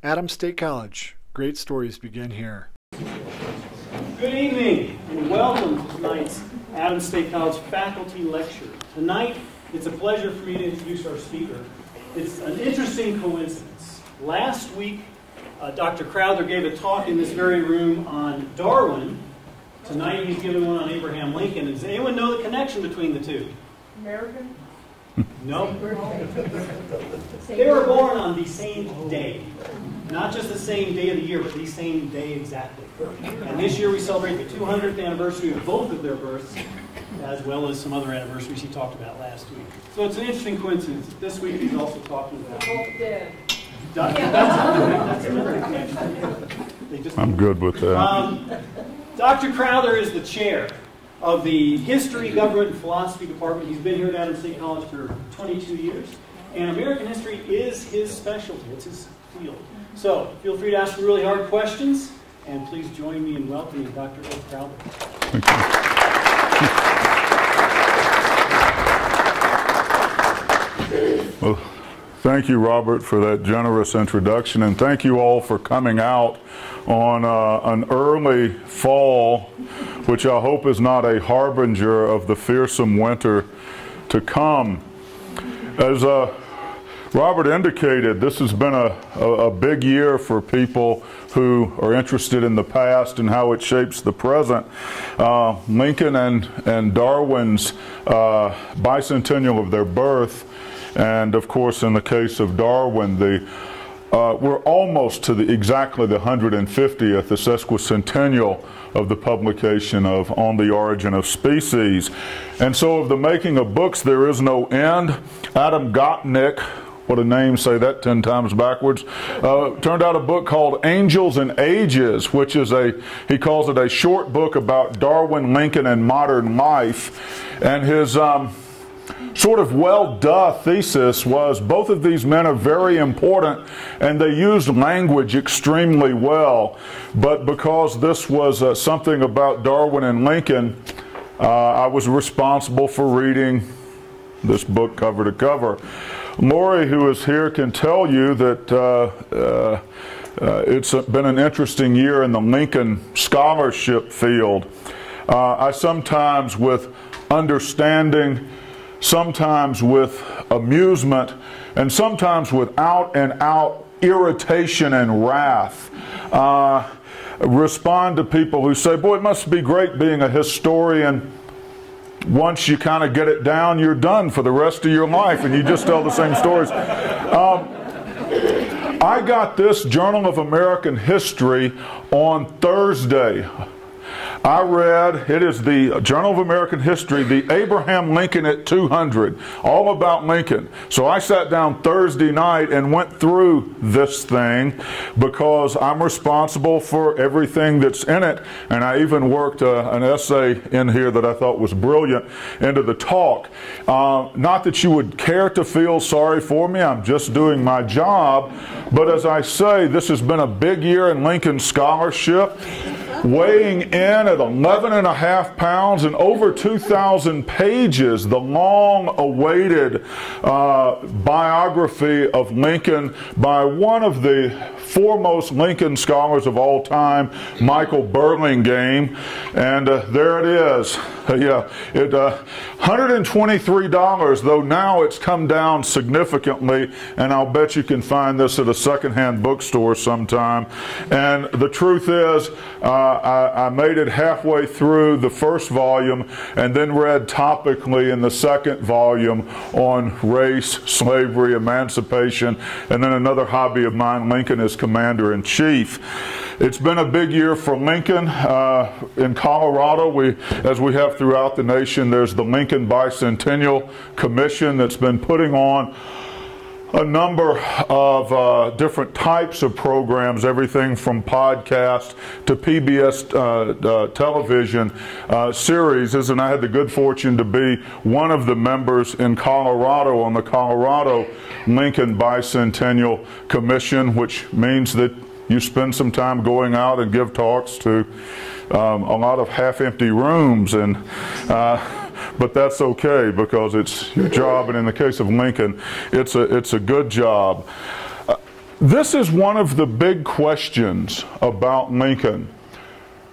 Adams State College. Great stories begin here. Good evening and welcome to tonight's Adams State College faculty lecture. Tonight, it's a pleasure for me to introduce our speaker. It's an interesting coincidence. Last week, uh, Dr. Crowther gave a talk in this very room on Darwin. Tonight, he's giving one on Abraham Lincoln. Does anyone know the connection between the two? American? No. They were born on the same day. Not just the same day of the year, but the same day exactly. And this year we celebrate the 200th anniversary of both of their births, as well as some other anniversaries he talked about last week. So it's an interesting coincidence. This week he's also talking about. Both dead. That's, that's another connection. They just- I'm good with that. um, Dr. Crowther is the chair of the History, Government, and Philosophy Department. He's been here at Adams State College for 22 years. And American history is his specialty, it's his field. So feel free to ask some really hard questions, and please join me in welcoming Dr. Ed you. Well, thank you, Robert, for that generous introduction, and thank you all for coming out on uh, an early fall, which I hope is not a harbinger of the fearsome winter to come. As uh, Robert indicated, this has been a, a, a big year for people who are interested in the past and how it shapes the present. Uh, Lincoln and, and Darwin's uh, bicentennial of their birth, and of course, in the case of Darwin, the uh, we're almost to the exactly the 150th, the sesquicentennial of the publication of On the Origin of Species. And so of the making of books, there is no end. Adam Gopnik, what a name, say that 10 times backwards, uh, turned out a book called Angels and Ages, which is a, he calls it a short book about Darwin, Lincoln, and modern life. And his, um, sort of well duh thesis was both of these men are very important and they used language extremely well. But because this was uh, something about Darwin and Lincoln, uh, I was responsible for reading this book cover to cover. Lori, who is here, can tell you that uh, uh, uh it's been an interesting year in the Lincoln scholarship field. Uh, I sometimes, with understanding, sometimes with amusement, and sometimes with out and out irritation and wrath. Uh, respond to people who say, Boy, it must be great being a historian. Once you kind of get it down, you're done for the rest of your life, and you just tell the same stories. Um, I got this Journal of American History on Thursday. I read, it is the Journal of American History, the Abraham Lincoln at 200, all about Lincoln. So I sat down Thursday night and went through this thing because I'm responsible for everything that's in it. And I even worked uh, an essay in here that I thought was brilliant into the talk. Uh, not that you would care to feel sorry for me, I'm just doing my job. But as I say, this has been a big year in Lincoln scholarship weighing in at 11 and a half pounds and over 2,000 pages, the long awaited uh, biography of Lincoln by one of the foremost Lincoln scholars of all time, Michael Burlingame. And uh, there it is. Uh, yeah, it uh, $123, though now it's come down significantly, and I'll bet you can find this at a secondhand bookstore sometime. And the truth is, uh, I, I made it halfway through the first volume and then read topically in the second volume on race, slavery, emancipation, and then another hobby of mine, Lincoln as Commander in Chief. It's been a big year for Lincoln. Uh, in Colorado, we, as we have throughout the nation, there's the Lincoln Bicentennial Commission that's been putting on a number of uh, different types of programs, everything from podcast to PBS uh, uh, television uh, series. And I had the good fortune to be one of the members in Colorado on the Colorado Lincoln Bicentennial Commission, which means that you spend some time going out and give talks to um, a lot of half-empty rooms and uh, but that's okay because it's your job and in the case of Lincoln it's a it's a good job uh, This is one of the big questions about Lincoln.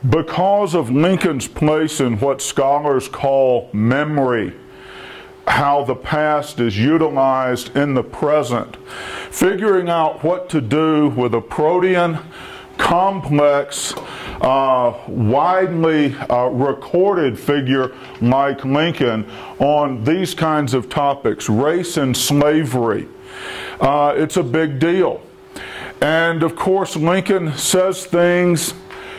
Because of Lincoln's place in what scholars call memory, how the past is utilized in the present, figuring out what to do with a protean, complex, uh, widely uh, recorded figure like Lincoln on these kinds of topics, race and slavery. Uh, it's a big deal. And of course, Lincoln says things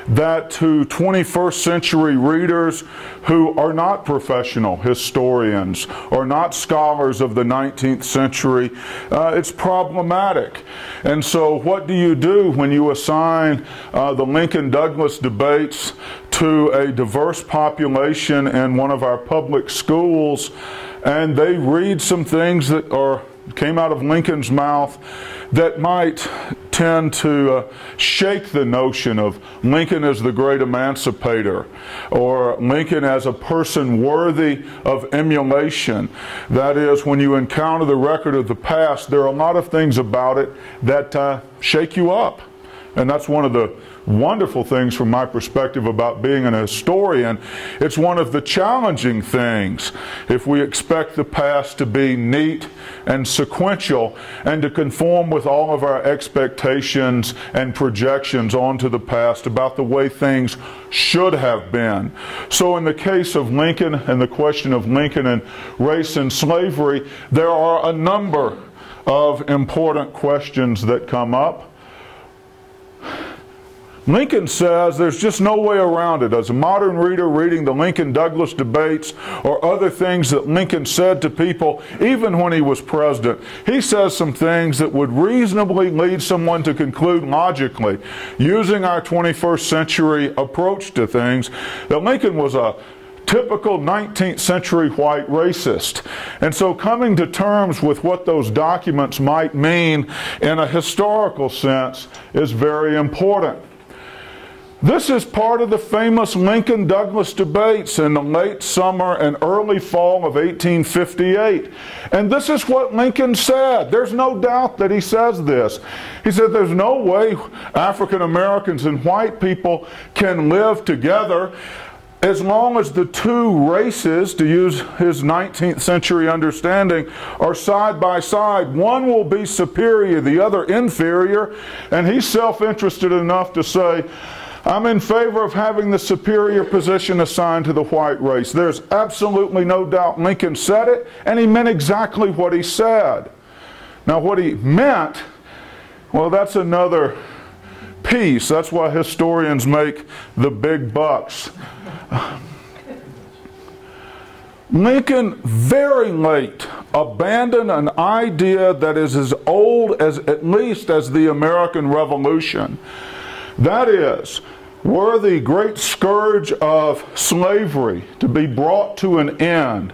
that to 21st century readers who are not professional historians or not scholars of the 19th century, uh, it's problematic. And so, what do you do when you assign uh, the Lincoln Douglas debates to a diverse population in one of our public schools and they read some things that are came out of Lincoln's mouth that might tend to uh, shake the notion of Lincoln as the great emancipator or Lincoln as a person worthy of emulation. That is, when you encounter the record of the past, there are a lot of things about it that uh, shake you up. And that's one of the wonderful things from my perspective about being an historian. It's one of the challenging things if we expect the past to be neat and sequential and to conform with all of our expectations and projections onto the past about the way things should have been. So, in the case of Lincoln and the question of Lincoln and race and slavery, there are a number of important questions that come up. Lincoln says there's just no way around it. As a modern reader reading the Lincoln Douglas debates or other things that Lincoln said to people, even when he was president, he says some things that would reasonably lead someone to conclude logically, using our 21st century approach to things, that Lincoln was a typical 19th century white racist. And so coming to terms with what those documents might mean in a historical sense is very important. This is part of the famous Lincoln Douglas debates in the late summer and early fall of 1858. And this is what Lincoln said. There's no doubt that he says this. He said, There's no way African Americans and white people can live together as long as the two races, to use his 19th century understanding, are side by side. One will be superior, the other inferior. And he's self interested enough to say, I'm in favor of having the superior position assigned to the white race. There's absolutely no doubt Lincoln said it, and he meant exactly what he said. Now, what he meant, well, that's another piece. That's why historians make the big bucks. Lincoln, very late, abandoned an idea that is as old as at least as the American Revolution. That is, were the great scourge of slavery to be brought to an end,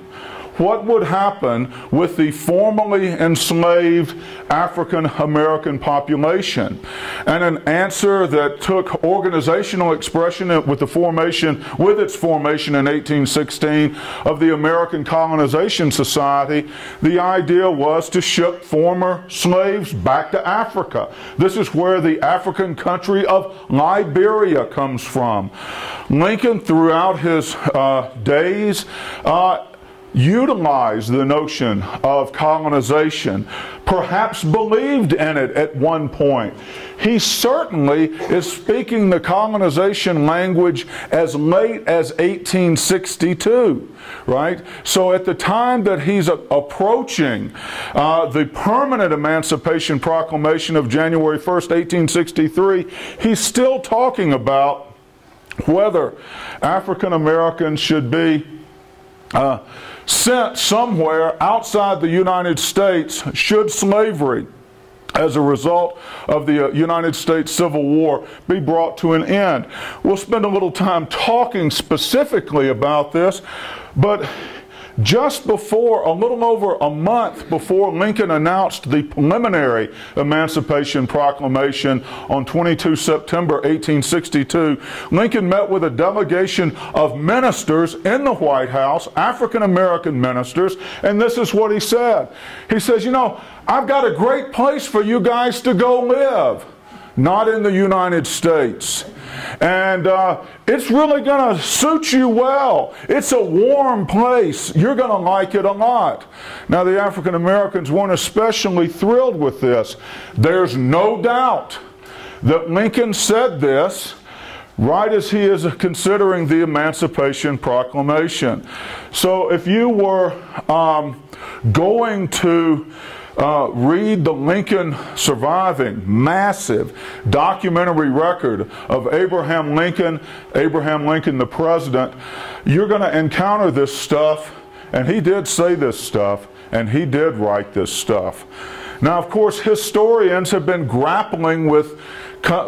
what would happen with the formerly enslaved African American population? And an answer that took organizational expression with the formation, with its formation in 1816 of the American Colonization Society, the idea was to ship former slaves back to Africa. This is where the African country of Liberia comes from. Lincoln, throughout his uh, days, uh, utilized the notion of colonization, perhaps believed in it at one point. He certainly is speaking the colonization language as late as 1862, right? So at the time that he's approaching uh, the permanent Emancipation Proclamation of January 1st, 1863, he's still talking about whether African Americans should be. Uh, sent somewhere outside the United States should slavery as a result of the uh, United States Civil War be brought to an end. We'll spend a little time talking specifically about this, but just before, a little over a month before Lincoln announced the preliminary Emancipation Proclamation on 22 September 1862, Lincoln met with a delegation of ministers in the White House, African American ministers, and this is what he said. He says, You know, I've got a great place for you guys to go live, not in the United States. And uh, it's really going to suit you well. It's a warm place. You're going to like it a lot. Now, the African Americans weren't especially thrilled with this. There's no doubt that Lincoln said this right as he is considering the Emancipation Proclamation. So, if you were um, going to uh, read the Lincoln surviving massive documentary record of Abraham Lincoln, Abraham Lincoln the president, you're going to encounter this stuff. And he did say this stuff, and he did write this stuff. Now, of course, historians have been grappling with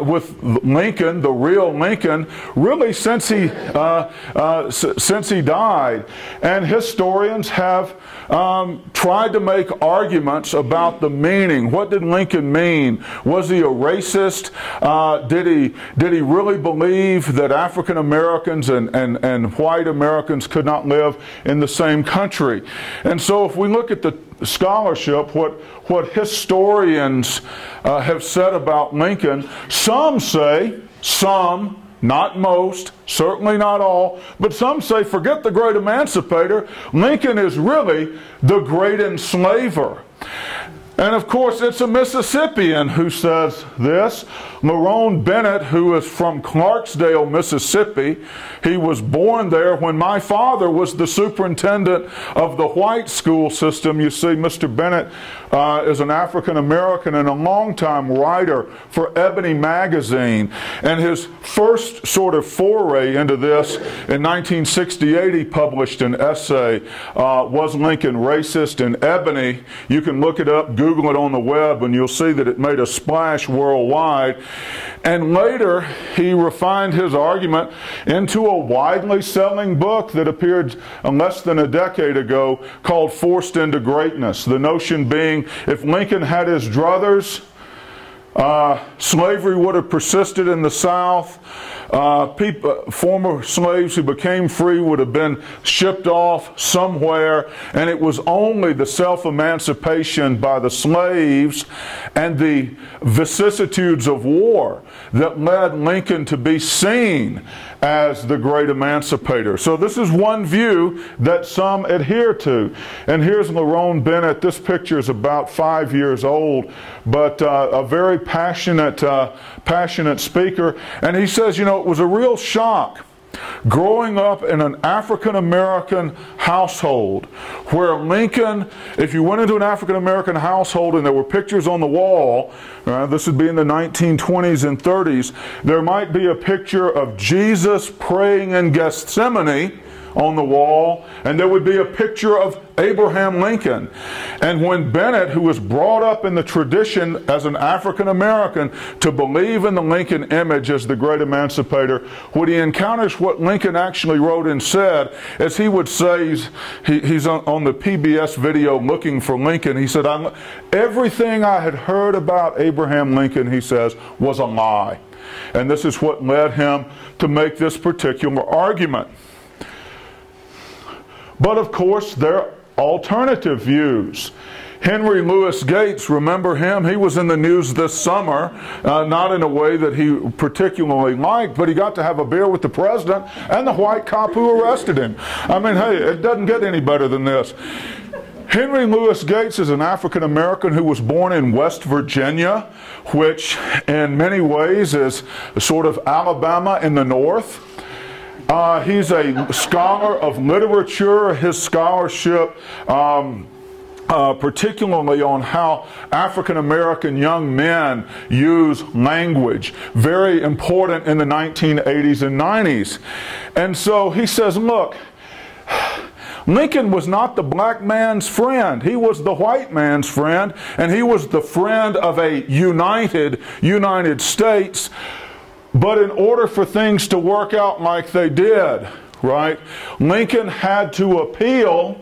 with Lincoln, the real Lincoln, really since he uh, uh, since he died, and historians have um, tried to make arguments about the meaning. What did Lincoln mean? Was he a racist? Uh, did he did he really believe that African Americans and, and, and white Americans could not live in the same country? And so, if we look at the scholarship, what, what historians uh, have said about Lincoln. Some say, some, not most, certainly not all, but some say, forget the great emancipator. Lincoln is really the great enslaver. And of course, it's a Mississippian who says this. Lerone Bennett, who is from Clarksdale, Mississippi, he was born there when my father was the superintendent of the white school system. You see, Mr. Bennett uh, is an African American and a longtime writer for Ebony magazine. And his first sort of foray into this in 1968, he published an essay, uh, Was Lincoln Racist? in Ebony. You can look it up, Google it on the web, and you'll see that it made a splash worldwide. And later, he refined his argument into a widely selling book that appeared less than a decade ago called Forced into Greatness. The notion being if Lincoln had his druthers, uh, slavery would have persisted in the South. Uh, people, former slaves who became free would have been shipped off somewhere, and it was only the self emancipation by the slaves and the vicissitudes of war that led Lincoln to be seen as the great emancipator. So, this is one view that some adhere to. And here's Lerone Bennett. This picture is about five years old, but uh, a very passionate, uh, passionate speaker. And he says, you know, it was a real shock growing up in an African American household where Lincoln, if you went into an African American household and there were pictures on the wall, uh, this would be in the 1920s and 30s, there might be a picture of Jesus praying in Gethsemane on the wall, and there would be a picture of Abraham Lincoln. And when Bennett, who was brought up in the tradition as an African American to believe in the Lincoln image as the great emancipator, when he encounters what Lincoln actually wrote and said, as he would say, he's, he, he's on, on, the PBS video looking for Lincoln, he said, Everything I had heard about Abraham Lincoln, he says, was a lie. And this is what led him to make this particular argument. But of course, there are alternative views. Henry Louis Gates, remember him? He was in the news this summer, uh, not in a way that he particularly liked, but he got to have a beer with the president and the white cop who arrested him. I mean, hey, it doesn't get any better than this. Henry Louis Gates is an African American who was born in West Virginia, which in many ways is sort of Alabama in the north. Uh, he's a scholar of literature. His scholarship, um, uh, particularly on how African American young men use language, very important in the 1980s and 90s. And so he says, look, Lincoln was not the black man's friend. He was the white man's friend, and he was the friend of a united United States but in order for things to work out like they did, right, Lincoln had to appeal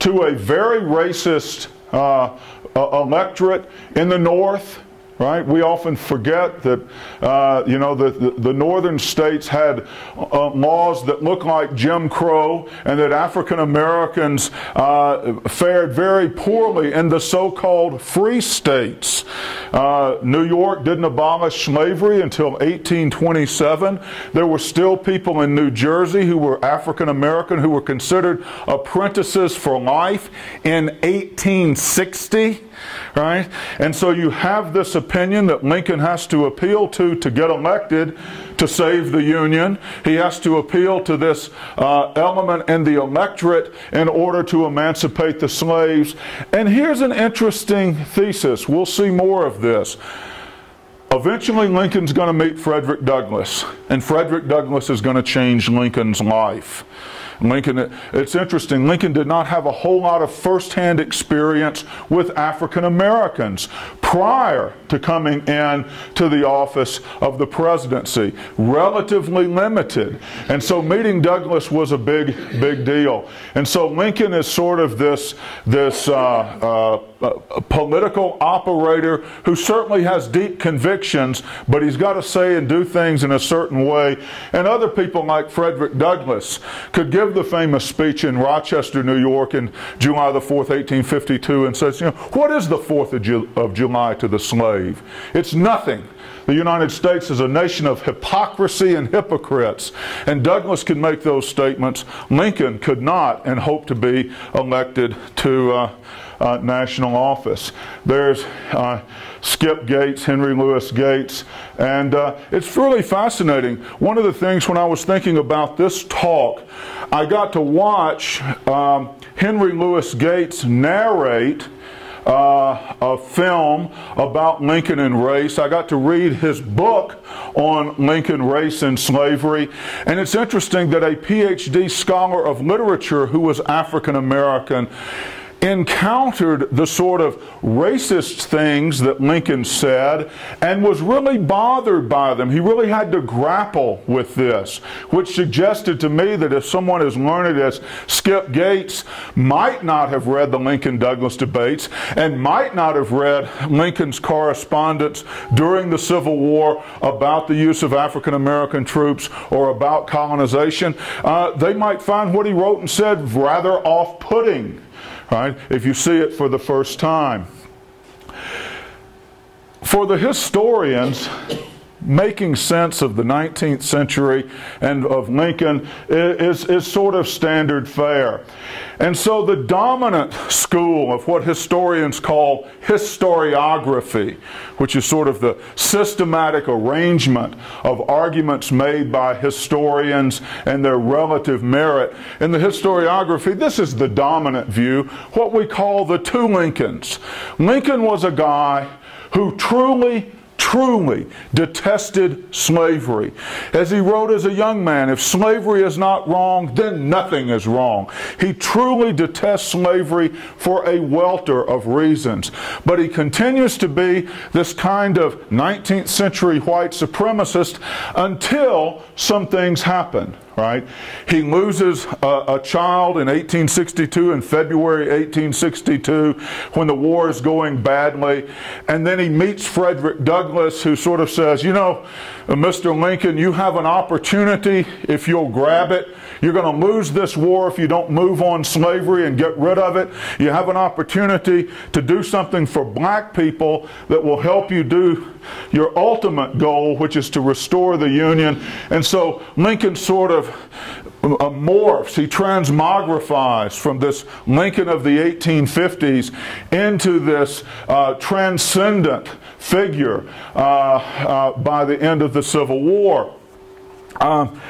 to a very racist uh, electorate in the North right? We often forget that, uh, you know, the, the, the, northern states had uh, laws that looked like Jim Crow and that African Americans uh, fared very poorly in the so called free states. Uh, New York didn't abolish slavery until 1827. There were still people in New Jersey who were African American who were considered apprentices for life in 1860 right? And so you have this opinion that Lincoln has to appeal to to get elected to save the Union. He has to appeal to this uh, element in the electorate in order to emancipate the slaves. And here's an interesting thesis. We'll see more of this. Eventually, Lincoln's going to meet Frederick Douglass, and Frederick Douglass is going to change Lincoln's life. Lincoln, it's interesting, Lincoln did not have a whole lot of firsthand experience with African Americans prior to coming in to the office of the presidency. Relatively limited. And so meeting Douglass was a big, big deal. And so Lincoln is sort of this, this uh, uh, a political operator who certainly has deep convictions, but he's got to say and do things in a certain way. And other people like Frederick Douglass could give the famous speech in Rochester, New York in July the 4th, 1852, and says, you know, what is the 4th of, Ju- of July to the slave? It's nothing. The United States is a nation of hypocrisy and hypocrites. And Douglass could make those statements. Lincoln could not and hope to be elected to uh, uh, national office. There's uh, Skip Gates, Henry Louis Gates, and uh, it's really fascinating. One of the things when I was thinking about this talk, I got to watch um, Henry Louis Gates narrate. Uh, a film about Lincoln and race. I got to read his book on Lincoln, race, and slavery. And it's interesting that a PhD scholar of literature who was African American encountered the sort of racist things that Lincoln said and was really bothered by them. He really had to grapple with this, which suggested to me that if someone as learned as Skip Gates might not have read the Lincoln Douglas debates and might not have read Lincoln's correspondence during the Civil War about the use of African American troops or about colonization, uh, they might find what he wrote and said rather off putting right? If you see it for the first time. For the historians, making sense of the 19th century and of Lincoln is, is sort of standard fare. And so the dominant school of what historians call historiography, which is sort of the systematic arrangement of arguments made by historians and their relative merit. In the historiography, this is the dominant view, what we call the two Lincolns. Lincoln was a guy who truly truly detested slavery. As he wrote as a young man, if slavery is not wrong, then nothing is wrong. He truly detests slavery for a welter of reasons. But he continues to be this kind of 19th century white supremacist until some things happen right? He loses a, a, child in 1862, in February 1862, when the war is going badly. And then he meets Frederick Douglass, who sort of says, You know, uh, Mr. Lincoln, you have an opportunity if you'll grab it. You're going to lose this war if you don't move on slavery and get rid of it. You have an opportunity to do something for black people that will help you do your ultimate goal, which is to restore the Union. And so Lincoln sort of uh, morphs, he transmogrifies from this Lincoln of the 1850s into this uh, transcendent figure uh, uh, by the end of the Civil War. Um,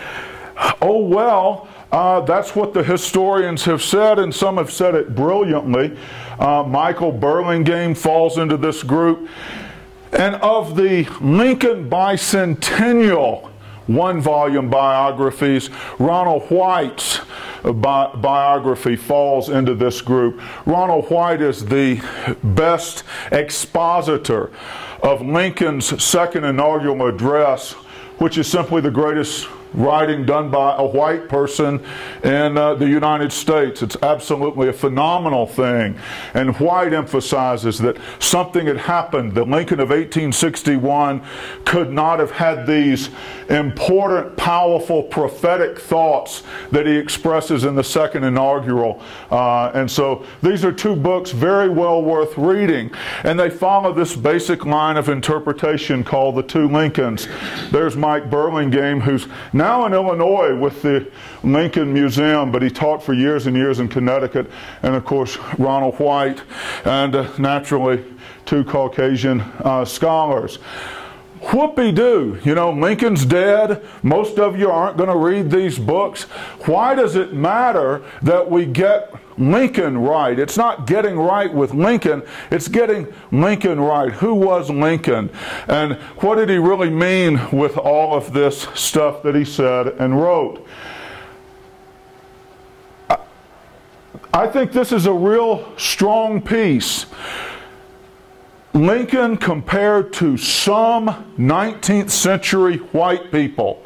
oh, well, uh, that's what the historians have said, and some have said it brilliantly. Uh, Michael Burlingame falls into this group. And of the Lincoln Bicentennial one volume biographies, Ronald White's bi- biography falls into this group. Ronald White is the best expositor of Lincoln's second inaugural address, which is simply the greatest writing done by a white person in uh, the United States. It's absolutely a phenomenal thing. And White emphasizes that something had happened. The Lincoln of 1861 could not have had these important, powerful, prophetic thoughts that he expresses in the second inaugural. Uh, and so these are two books very well worth reading. And they follow this basic line of interpretation called the two Lincolns. There's Mike Burlingame, who's now in Illinois with the Lincoln Museum, but he taught for years and years in Connecticut. And of course, Ronald White, and uh, naturally, two Caucasian uh, scholars. Whoopie doo. You know, Lincoln's dead. Most of you aren't going to read these books. Why does it matter that we get Lincoln right? It's not getting right with Lincoln, it's getting Lincoln right. Who was Lincoln? And what did he really mean with all of this stuff that he said and wrote? I think this is a real strong piece Lincoln, compared to some 19th century white people,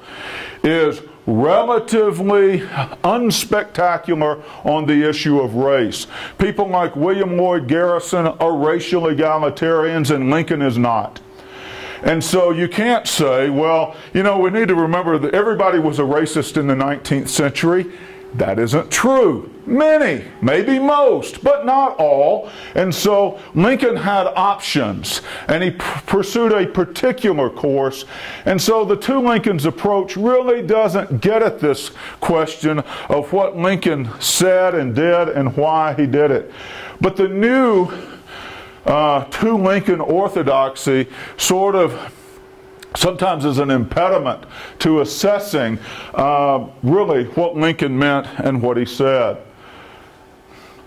is relatively unspectacular on the issue of race. People like William Lloyd Garrison are racial egalitarians, and Lincoln is not. And so you can't say, well, you know, we need to remember that everybody was a racist in the 19th century. That isn't true. Many, maybe most, but not all. And so Lincoln had options, and he pursued a particular course. And so the two Lincolns approach really doesn't get at this question of what Lincoln said and did and why he did it. But the new uh, two Lincoln orthodoxy sort of sometimes is an impediment to assessing uh, really what Lincoln meant and what he said.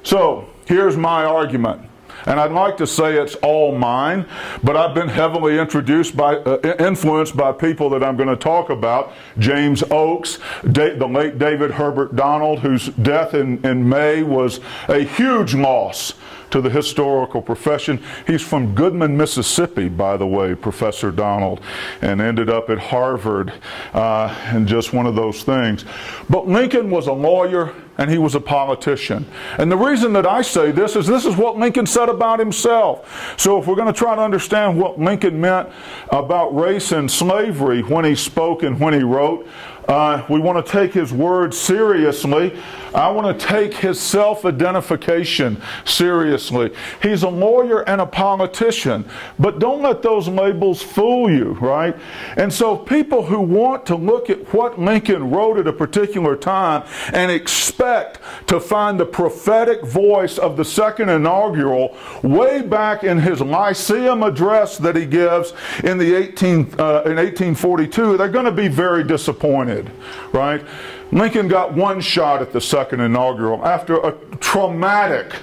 So here's my argument. And I'd like to say it's all mine, but I've been heavily introduced by, uh, influenced by people that I'm going to talk about. James Oakes, da- the late David Herbert Donald, whose death in, in May was a huge loss to the historical profession. He's from Goodman, Mississippi, by the way, Professor Donald, and ended up at Harvard uh, and just one of those things. But Lincoln was a lawyer and he was a politician. And the reason that I say this is this is what Lincoln said about himself. So if we're going to try to understand what Lincoln meant about race and slavery when he spoke and when he wrote, uh, we want to take his words seriously. I want to take his self identification seriously. He's a lawyer and a politician, but don't let those labels fool you, right? And so, people who want to look at what Lincoln wrote at a particular time and expect to find the prophetic voice of the second inaugural way back in his Lyceum address that he gives in the 18, uh, in 1842, they're going to be very disappointed right? Lincoln got one shot at the second inaugural after a traumatic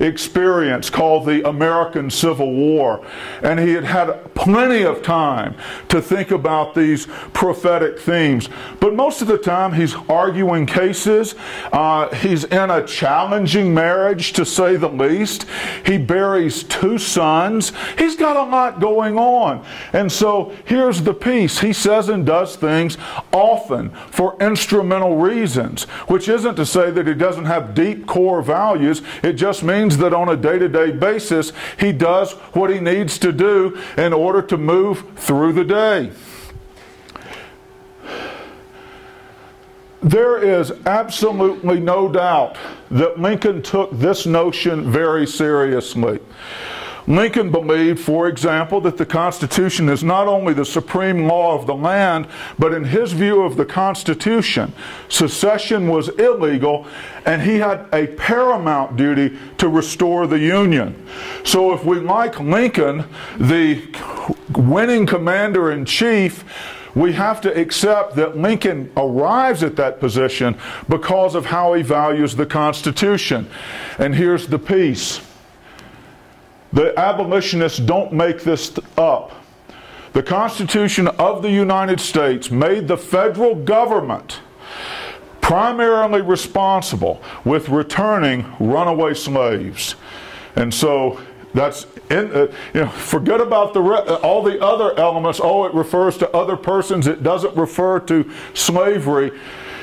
experience called the American Civil War. And he had had plenty of time to think about these prophetic themes. But most of the time, he's arguing cases. Uh, he's in a challenging marriage, to say the least. He buries two sons. He's got a lot going on. And so here's the piece he says and does things often for instrumental reasons, which isn't to say that he doesn't have deep core values. It just means that on a day to day basis, he does what he needs to do in order to move through the day. There is absolutely no doubt that Lincoln took this notion very seriously. Lincoln believed, for example, that the Constitution is not only the supreme law of the land, but in his view of the Constitution, secession was illegal and he had a paramount duty to restore the Union. So if we like Lincoln, the winning commander in chief, we have to accept that Lincoln arrives at that position because of how he values the Constitution. And here's the piece. The abolitionists don't make this up. The Constitution of the United States made the federal government primarily responsible with returning runaway slaves. And so That's in, uh, you know, forget about the uh, all the other elements. Oh, it refers to other persons. It doesn't refer to slavery.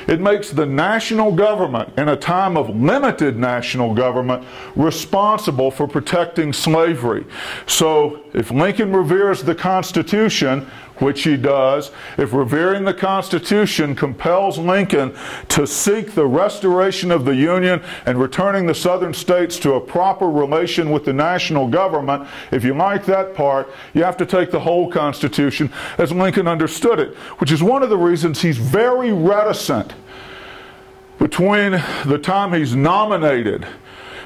It makes the national government, in a time of limited national government, responsible for protecting slavery. So, if Lincoln reveres the Constitution, which he does, if revering the Constitution compels Lincoln to seek the restoration of the Union and returning the southern states to a proper relation with the national government, if you like that part, you have to take the whole Constitution as Lincoln understood it, which is one of the reasons he's very reticent between the time he's nominated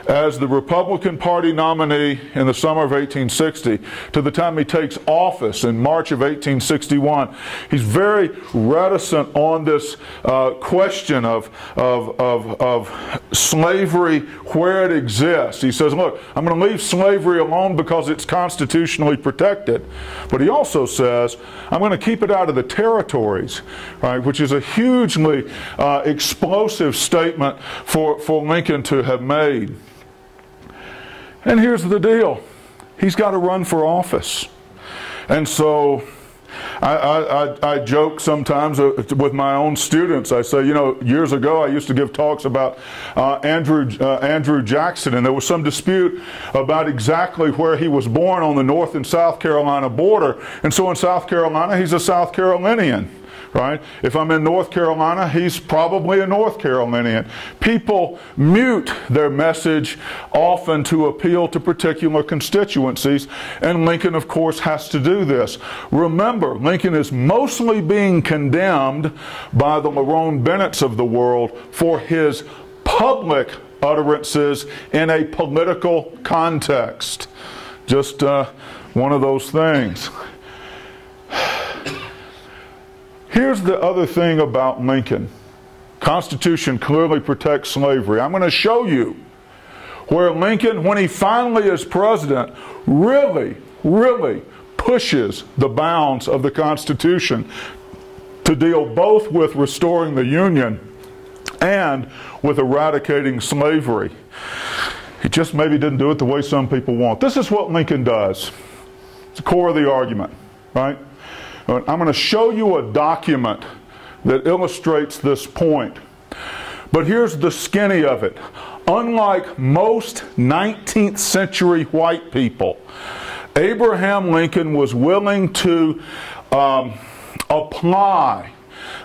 as the Republican Party nominee in the summer of 1860 to the time he takes office in March of 1861. He's very reticent on this uh, question of, of, of, of slavery where it exists. He says, Look, I'm going to leave slavery alone because it's constitutionally protected. But he also says, I'm going to keep it out of the territories, right, which is a hugely uh, explosive statement for, for Lincoln to have made. And here's the deal he's got to run for office. And so I, I, I, joke sometimes uh, with my own students. I say, you know, years ago I used to give talks about uh, Andrew, uh, Andrew Jackson, and there was some dispute about exactly where he was born on the North and South Carolina border. And so in South Carolina, he's a South Carolinian right? If I'm in North Carolina, he's probably a North Carolinian. People mute their message often to appeal to particular constituencies, and Lincoln, of course, has to do this. Remember, Lincoln is mostly being condemned by the Lerone Bennett's of the world for his public utterances in a political context. Just uh, one of those things. Here's the other thing about Lincoln. Constitution clearly protects slavery. I'm going to show you where Lincoln, when he finally is president, really, really pushes the bounds of the Constitution to deal both with restoring the Union and with eradicating slavery. He just maybe didn't do it the way some people want. This is what Lincoln does. It's the core of the argument, right? I'm going to show you a document that illustrates this point. But here's the skinny of it. Unlike most 19th century white people, Abraham Lincoln was willing to um, apply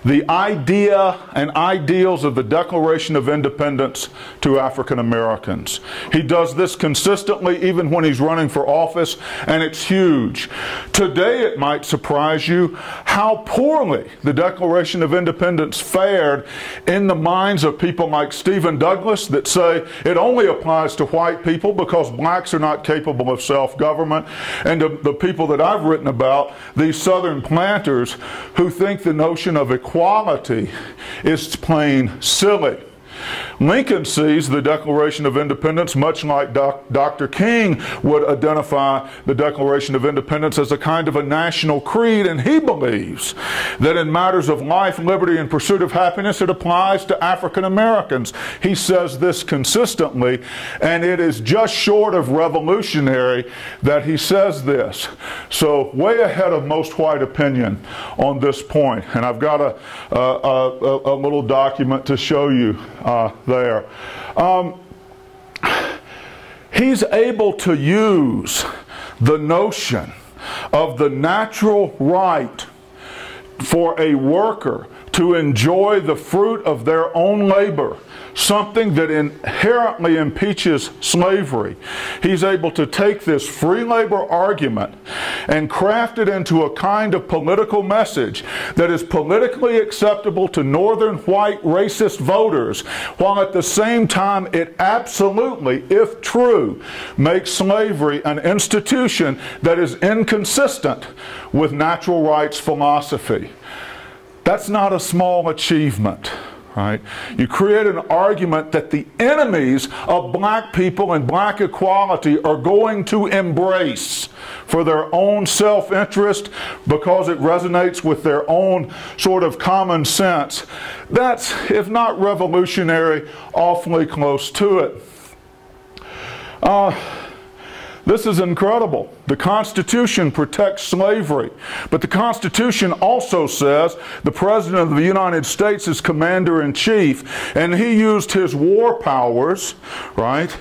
the idea and ideals of the Declaration of Independence to African Americans. He does this consistently even when he's running for office, and it's huge. Today, it might surprise you how poorly the Declaration of Independence fared in the minds of people like Stephen Douglas that say it only applies to white people because blacks are not capable of self government, and the people that I've written about, these Southern planters who think the notion of equality is plain silly. Lincoln sees the Declaration of Independence much like doc, Dr. King would identify the Declaration of Independence as a kind of a national creed, and he believes that in matters of life, liberty, and pursuit of happiness, it applies to African Americans. He says this consistently, and it is just short of revolutionary that he says this. So, way ahead of most white opinion on this point, and I've got a, a, a, a little document to show you. Uh, there. Um, he's able to use the notion of the natural right for a worker to enjoy the fruit of their own labor something that inherently impeaches slavery. He's able to take this free labor argument and craft it into a kind of political message that is politically acceptable to northern white racist voters, while at the same time it absolutely, if true, makes slavery an institution that is inconsistent with natural rights philosophy. That's not a small achievement right? You create an argument that the enemies of black people and black equality are going to embrace for their own self interest because it resonates with their own sort of common sense. That's, if not revolutionary, awfully close to it. Uh, This is incredible. The Constitution protects slavery, but the Constitution also says the President of the United States is Commander in Chief, and he used his war powers, right,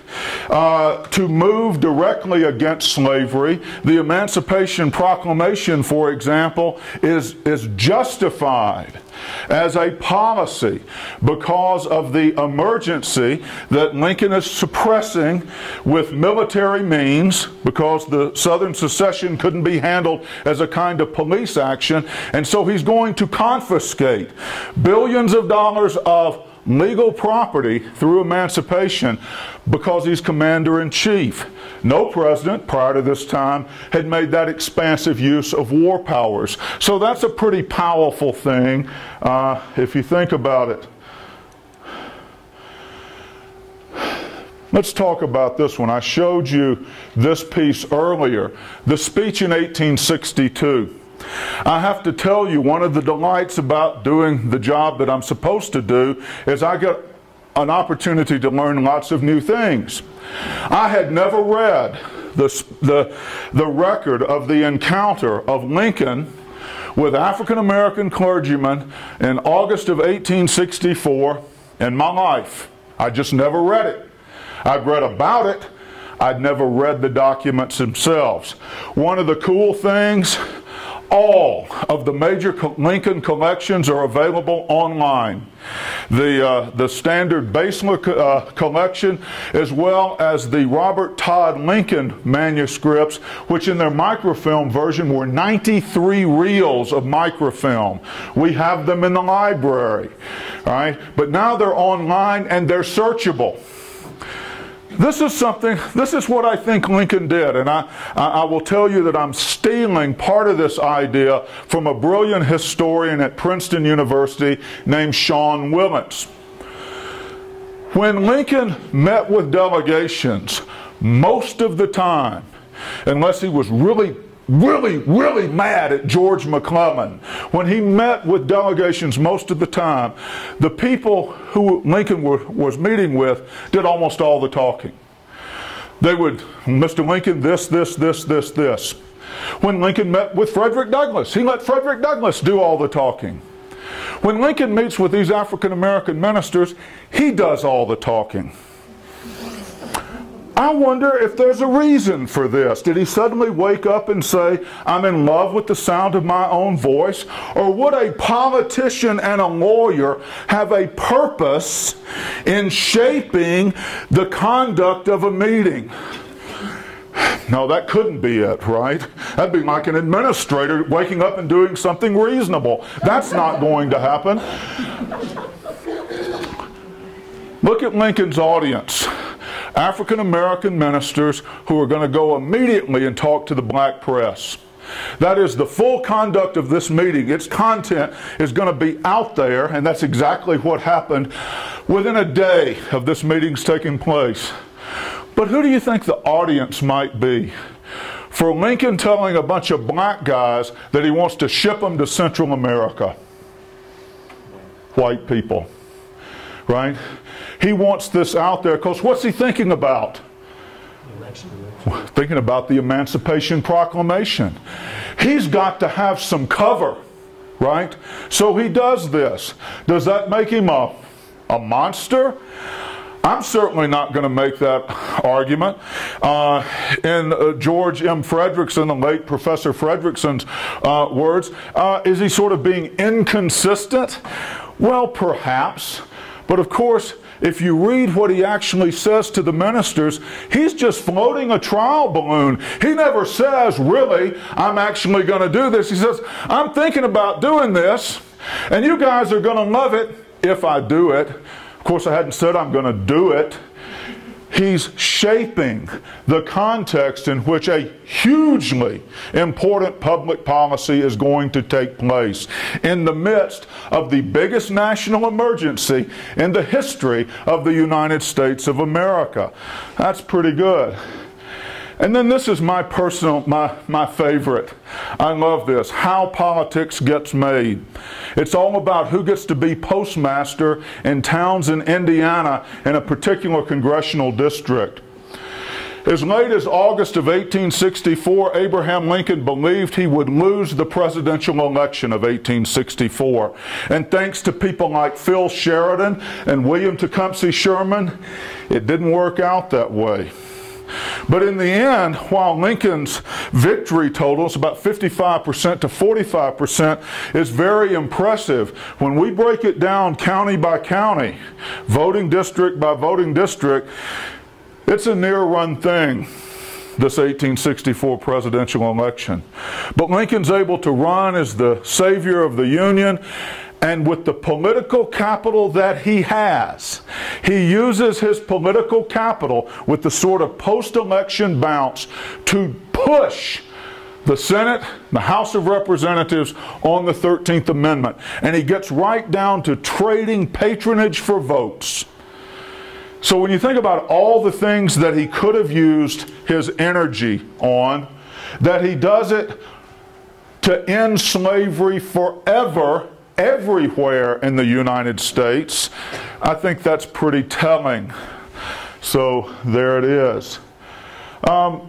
uh, to move directly against slavery. The Emancipation Proclamation, for example, is, is justified as a policy because of the emergency that Lincoln is suppressing with military means because the Southern secession couldn't be handled as a kind of police action. And so he's going to confiscate billions of dollars of legal property through emancipation because he's commander in chief. No president prior to this time had made that expansive use of war powers. So that's a pretty powerful thing uh, if you think about it. Let's talk about this one. I showed you this piece earlier, the speech in 1862. I have to tell you, one of the delights about doing the job that I'm supposed to do is I get an opportunity to learn lots of new things. I had never read the, the, the record of the encounter of Lincoln with African American clergymen in August of 1864 in my life. I just never read it. I'd read about it, I'd never read the documents themselves. One of the cool things all of the major Lincoln collections are available online. The, uh, the standard Basler uh, collection, as well as the Robert Todd Lincoln manuscripts, which in their microfilm version were 93 reels of microfilm. We have them in the library, right? But now they're online and they're searchable. This is something, this is what I think Lincoln did. And I, I will tell you that I'm stealing part of this idea from a brilliant historian at Princeton University named Sean Wilentz. When Lincoln met with delegations, most of the time, unless he was really really, really mad at George McClellan. When he met with delegations most of the time, the people who Lincoln were, was meeting with did almost all the talking. They would, Mr. Lincoln, this, this, this, this, this. When Lincoln met with Frederick Douglass, he let Frederick Douglass do all the talking. When Lincoln meets with these African American ministers, he does all the talking. I wonder if there's a reason for this. Did he suddenly wake up and say, I'm in love with the sound of my own voice? Or would a politician and a lawyer have a purpose in shaping the conduct of a meeting? No, that couldn't be it, right? That'd be like an administrator waking up and doing something reasonable. That's not going to happen. Look at Lincoln's audience. African American ministers who are going to go immediately and talk to the black press. That is the full conduct of this meeting. Its content is going to be out there, and that's exactly what happened within a day of this meeting's taking place. But who do you think the audience might be? For Lincoln telling a bunch of black guys that he wants to ship them to Central America. White people. Right? He wants this out there because what's he thinking about? Thinking about the Emancipation Proclamation. He's got to have some cover, right? So he does this. Does that make him a, a monster? I'm certainly not going to make that argument. Uh, in uh, George M. Fredrickson, the late Professor Fredrickson's uh, words, uh, is he sort of being inconsistent? Well, perhaps. But of course, if you read what he actually says to the ministers, he's just floating a trial balloon. He never says, really, I'm actually going to do this. He says, I'm thinking about doing this, and you guys are going to love it if I do it. Of course, I hadn't said I'm going to do it. He's shaping the context in which a hugely important public policy is going to take place in the midst of the biggest national emergency in the history of the United States of America. That's pretty good. And then this is my personal, my, my favorite. I love this. How politics gets made. It's all about who gets to be postmaster in towns in Indiana in a particular congressional district. As late as August of 1864, Abraham Lincoln believed he would lose the presidential election of 1864. And thanks to people like Phil Sheridan and William Tecumseh Sherman, it didn't work out that way. But in the end, while Lincoln's victory totals about 55% to 45% is very impressive, when we break it down county by county, voting district by voting district, it's a near run thing, this 1864 presidential election. But Lincoln's able to run as the savior of the Union, and with the political capital that he has, he uses his political capital with the sort of post election bounce to push the Senate, the House of Representatives on the 13th Amendment. And he gets right down to trading patronage for votes. So when you think about all the things that he could have used his energy on, that he does it to end slavery forever everywhere in the United States, I think that's pretty telling. So there it is. Um,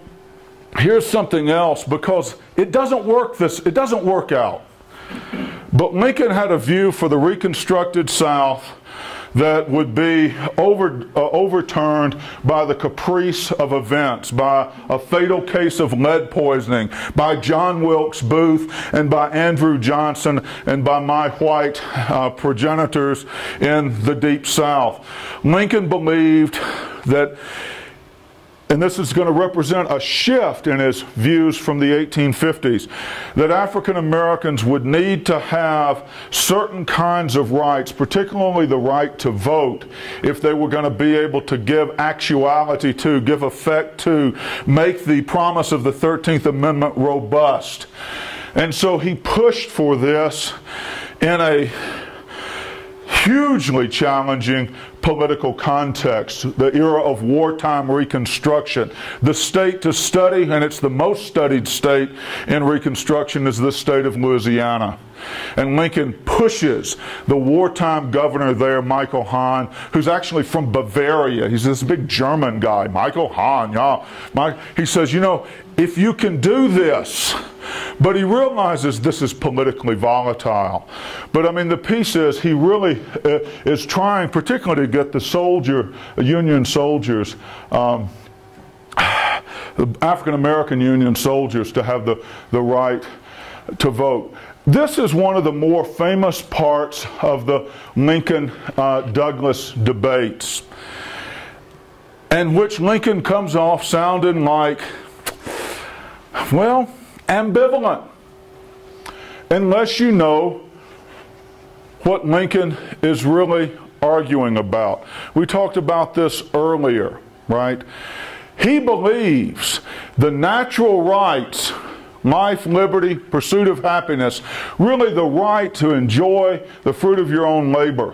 here's something else because it doesn't work this it doesn't work out. But Lincoln had a view for the reconstructed South that would be over, uh, overturned by the caprice of events, by a fatal case of lead poisoning, by John Wilkes Booth, and by Andrew Johnson, and by my white uh, progenitors in the Deep South. Lincoln believed that and this is going to represent a shift in his views from the 1850s, that African Americans would need to have certain kinds of rights, particularly the right to vote, if they were going to be able to give actuality to, give effect to, make the promise of the 13th Amendment robust. And so he pushed for this in a hugely challenging political context, the era of wartime reconstruction. The state to study, and it's the most studied state in Reconstruction, is the state of Louisiana. And Lincoln pushes the wartime governor there, Michael Hahn, who's actually from Bavaria. He's this big German guy, Michael Hahn. Yeah, he says, you know, if you can do this, but he realizes this is politically volatile. But I mean, the piece is he really uh, is trying, particularly to get the soldier, Union soldiers, um, African American Union soldiers to have the, the right to vote. This is one of the more famous parts of the Lincoln uh, Douglas debates, in which Lincoln comes off sounding like, well, ambivalent unless you know what Lincoln is really arguing about. We talked about this earlier, right? He believes the natural rights life, liberty, pursuit of happiness, really the right to enjoy the fruit of your own labor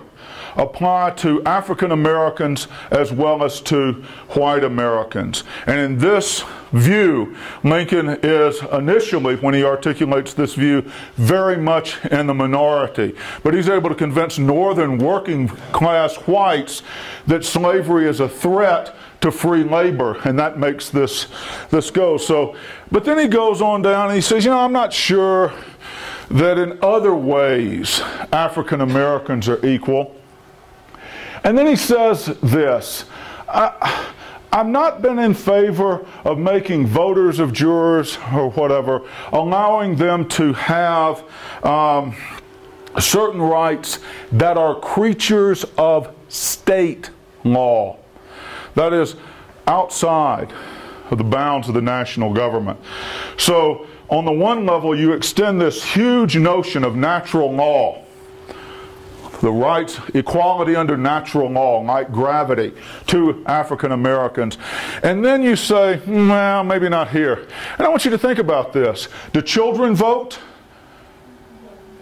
apply to African Americans as well as to white Americans. And in this view, Lincoln is initially, when he articulates this view, very much in the minority. But he's able to convince northern working class whites that slavery is a threat to free labor, and that makes this this go. So, but then he goes on down and he says, you know, I'm not sure that in other ways African Americans are equal. And then he says this I, I've not been in favor of making voters of jurors or whatever, allowing them to have um, certain rights that are creatures of state law. That is, outside of the bounds of the national government. So, on the one level, you extend this huge notion of natural law the rights, equality under natural law, like gravity, to African Americans. And then you say, well, maybe not here. And I want you to think about this. Do children vote?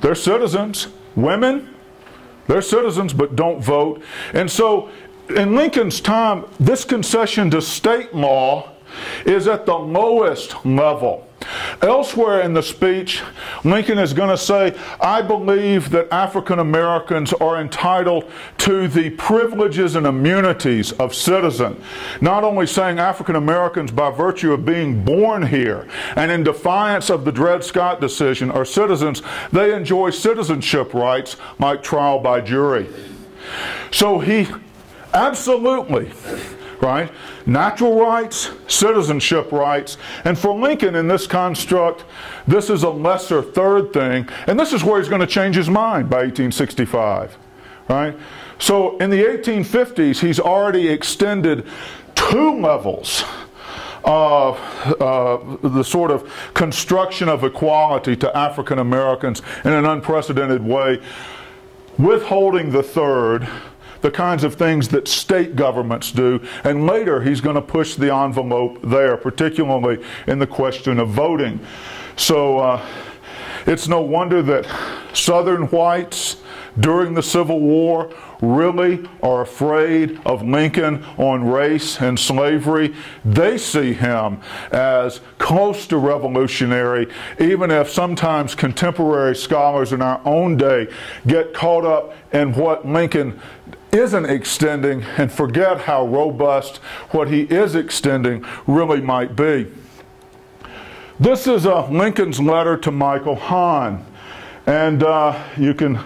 They're citizens. Women? They're citizens but don't vote. And so in Lincoln's time, this concession to state law is at the lowest level. Elsewhere in the speech, Lincoln is going to say, I believe that African Americans are entitled to the privileges and immunities of citizen. Not only saying African Americans by virtue of being born here and in defiance of the Dred Scott decision are citizens, they enjoy citizenship rights like trial by jury. So he absolutely right? Natural rights, citizenship rights. And for Lincoln in this construct, this is a lesser third thing. And this is where he's going to change his mind by 1865, right? So in the 1850s, he's already extended two levels of uh, the sort of construction of equality to African Americans in an unprecedented way, withholding the third the kinds of things that state governments do. And later, he's going to push the envelope there, particularly in the question of voting. So uh, it's no wonder that Southern whites during the Civil War really are afraid of Lincoln on race and slavery. They see him as close to revolutionary, even if sometimes contemporary scholars in our own day get caught up in what Lincoln isn't extending and forget how robust what he is extending really might be. This is a Lincoln's letter to Michael Hahn, and uh, you can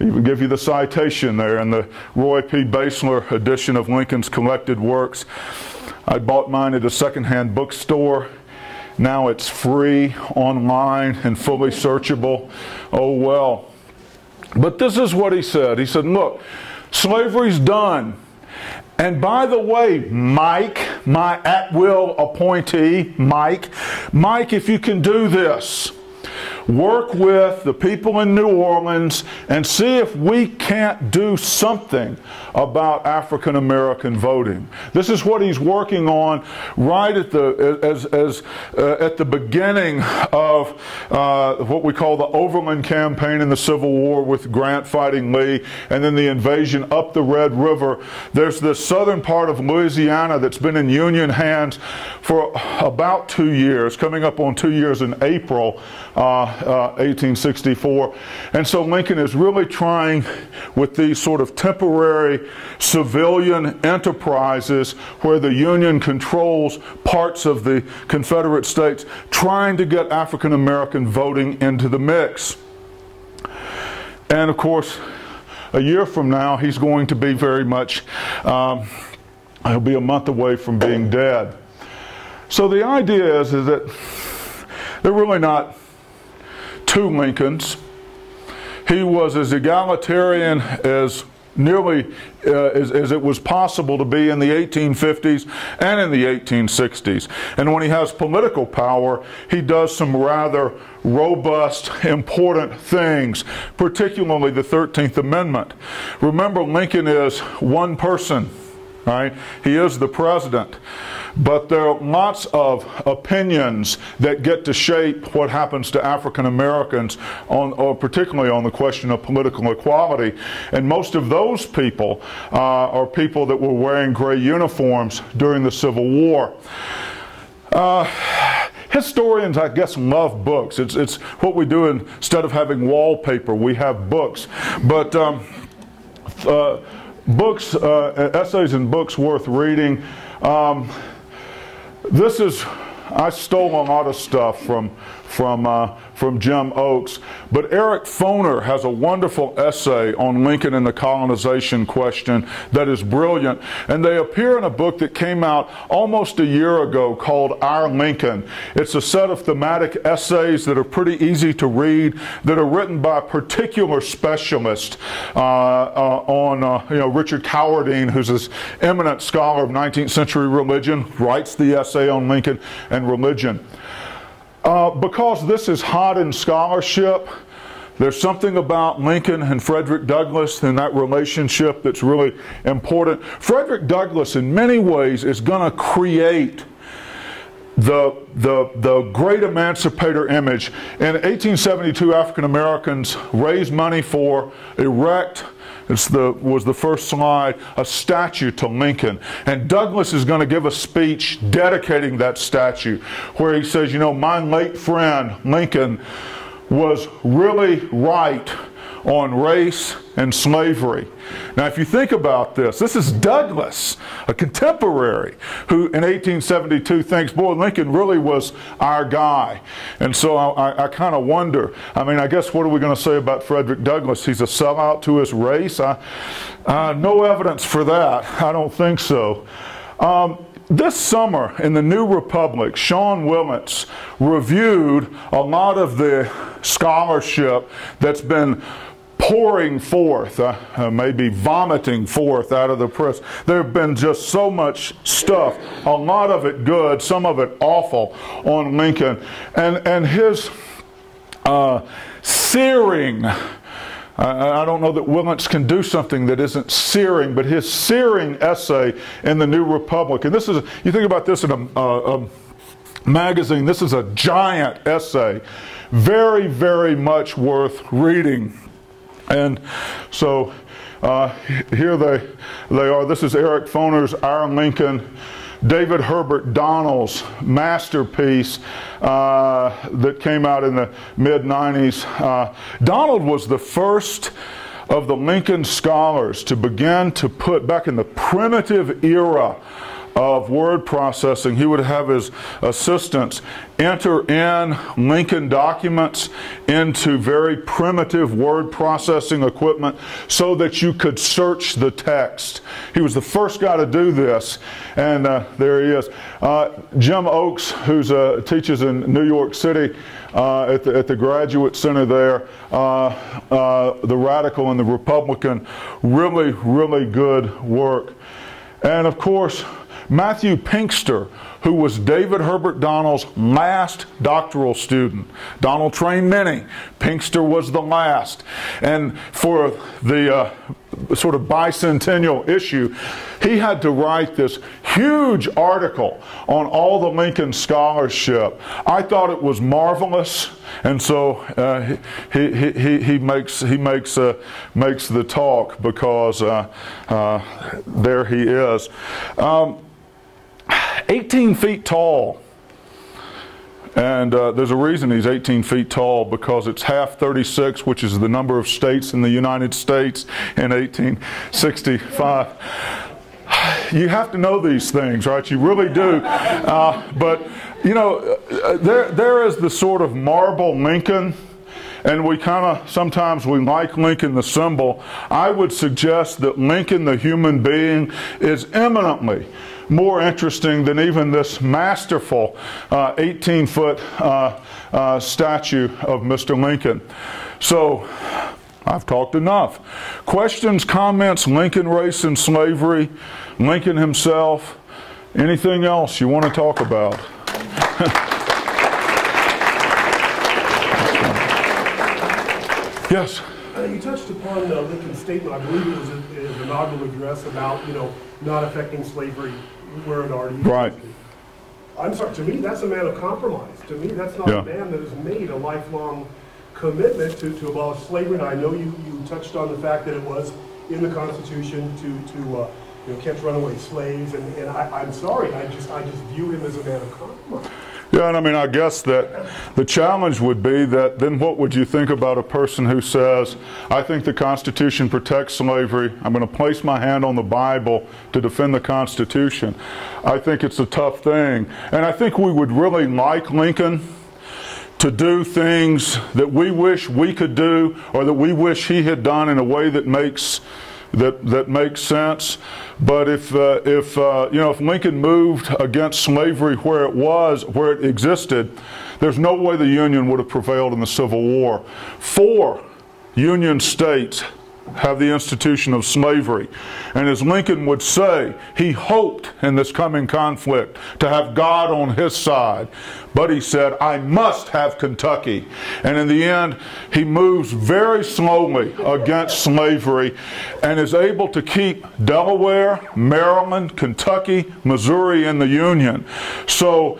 even give you the citation there in the Roy P. Basler edition of Lincoln's Collected Works. I bought mine at a secondhand bookstore. Now it's free online and fully searchable. Oh well. But this is what he said. He said, Look, Slavery's done. And by the way, Mike, my at will appointee, Mike, Mike, if you can do this, work with the people in New Orleans and see if we can't do something about African American voting. This is what he's working on right at the as, as uh, at the beginning of uh, what we call the Overland Campaign in the Civil War with Grant fighting Lee, and then the invasion up the Red River. There's this southern part of Louisiana that's been in Union hands for about two years, coming up on two years in April. Uh, 1864. Uh, and so Lincoln is really trying with these sort of temporary civilian enterprises where the Union controls parts of the Confederate States, trying to get African American voting into the mix. And of course, a year from now, he's going to be very much, um, he'll be a month away from being dead. So the idea is, is that they're really not two Lincolns. He was as egalitarian as nearly uh, as, as, it was possible to be in the 1850s and in the 1860s. And when he has political power, he does some rather robust, important things, particularly the 13th Amendment. Remember, Lincoln is one person, right? He is the president. But there are lots of opinions that get to shape what happens to African Americans, on, or particularly on the question of political equality. And most of those people uh, are people that were wearing gray uniforms during the Civil War. Uh, historians, I guess, love books. It's, it's what we do instead of having wallpaper, we have books. But um, uh, books, uh, essays and books worth reading. Um, this is, I stole a lot of stuff from, from, uh, from Jim Oakes. But Eric Foner has a wonderful essay on Lincoln and the colonization question that is brilliant. And they appear in a book that came out almost a year ago called Our Lincoln. It's a set of thematic essays that are pretty easy to read, that are written by a particular specialist uh, uh, on, uh, you know, Richard Carwardine, who's this eminent scholar of 19th century religion, writes the essay on Lincoln and religion. Uh, because this is hot in scholarship, there's something about Lincoln and Frederick Douglass and that relationship that's really important. Frederick Douglass, in many ways, is going to create the, the, the great emancipator image. In 1872, African Americans raised money for, erect, the, was the first slide, a statue to Lincoln. And Douglass is going to give a speech dedicating that statue where he says, you know, my late friend Lincoln was really right on race and slavery. Now, if you think about this, this is Douglass, a contemporary, who in 1872 thinks, boy, Lincoln really was our guy. And so I, I kind of wonder, I mean, I guess what are we going to say about Frederick Douglass? He's a sellout to his race? I, uh, no evidence for that. I don't think so. Um, this summer in the New Republic, Sean Wilentz reviewed a lot of the scholarship that's been pouring forth, uh, uh, maybe vomiting forth out of the press. There have been just so much stuff, a lot of it good, some of it awful on Lincoln. And, and his uh, searing, I don't know that Wilentz can do something that isn't searing, but his searing essay in the New Republic, and this is, you think about this in a, a magazine, this is a giant essay, very, very much worth reading. And so uh, here they, they are. This is Eric Foner's Our Lincoln. David Herbert Donald's masterpiece uh, that came out in the mid 90s. Uh, Donald was the first of the Lincoln scholars to begin to put back in the primitive era of word processing, he would have his assistants enter in Lincoln documents into very primitive word processing equipment so that you could search the text. He was the first guy to do this, and uh, there he is. Uh, Jim Oakes, who uh, teaches in New York City, uh, at, the, at the Graduate Center there, uh, uh, the Radical and the Republican, really, really good work. And of course, Matthew Pinsker, who was David Herbert Donald's last doctoral student. Donald trained many. Pinsker was the last. And for the uh, sort of bicentennial issue, he had to write this huge article on all the Lincoln scholarship. I thought it was marvelous, and so uh, he, he, he, he, makes, he makes, uh, makes the talk because uh, uh there he is. Um, 18 feet tall. And uh, there's a reason he's 18 feet tall because it's half 36, which is the number of states in the United States in 1865. You have to know these things, right? You really do. Uh, but, you know, uh, there, there is the sort of marble Lincoln and we kind of sometimes we like Lincoln the symbol. I would suggest that Lincoln the human being is eminently more interesting than even this masterful 18 uh, foot uh, uh, statue of Mr. Lincoln. So, I've talked enough. Questions, comments, Lincoln race and slavery, Lincoln himself, anything else you want to talk about? yes. Uh, you touched upon uh, Lincoln's statement, I believe it was his inaugural address about, you know, not affecting slavery where it already Right. I'm sorry, to me, that's a man of compromise. To me, that's not Yeah. a man that has made a lifelong commitment to, to abolish slavery. And I know you, you touched on the fact that it was in the Constitution to, to uh, you know, catch runaway slaves. And, and I, I'm sorry, I just, I just view him as a man of compromise. Yeah, and I mean, I guess that the challenge would be that then what would you think about a person who says, I think the Constitution protects slavery, I'm going to place my hand on the Bible to defend the Constitution? I think it's a tough thing. And I think we would really like Lincoln to do things that we wish we could do or that we wish he had done in a way that makes that that makes sense. But if uh, if uh, you know if Lincoln moved against slavery where it was, where it existed, there's no way the Union would have prevailed in the Civil War. Four Union states have the institution of slavery. And as Lincoln would say, he hoped in this coming conflict to have God on his side. But he said, I must have Kentucky. And in the end, he moves very slowly against slavery and is able to keep Delaware, Maryland, Kentucky, Missouri in the Union. So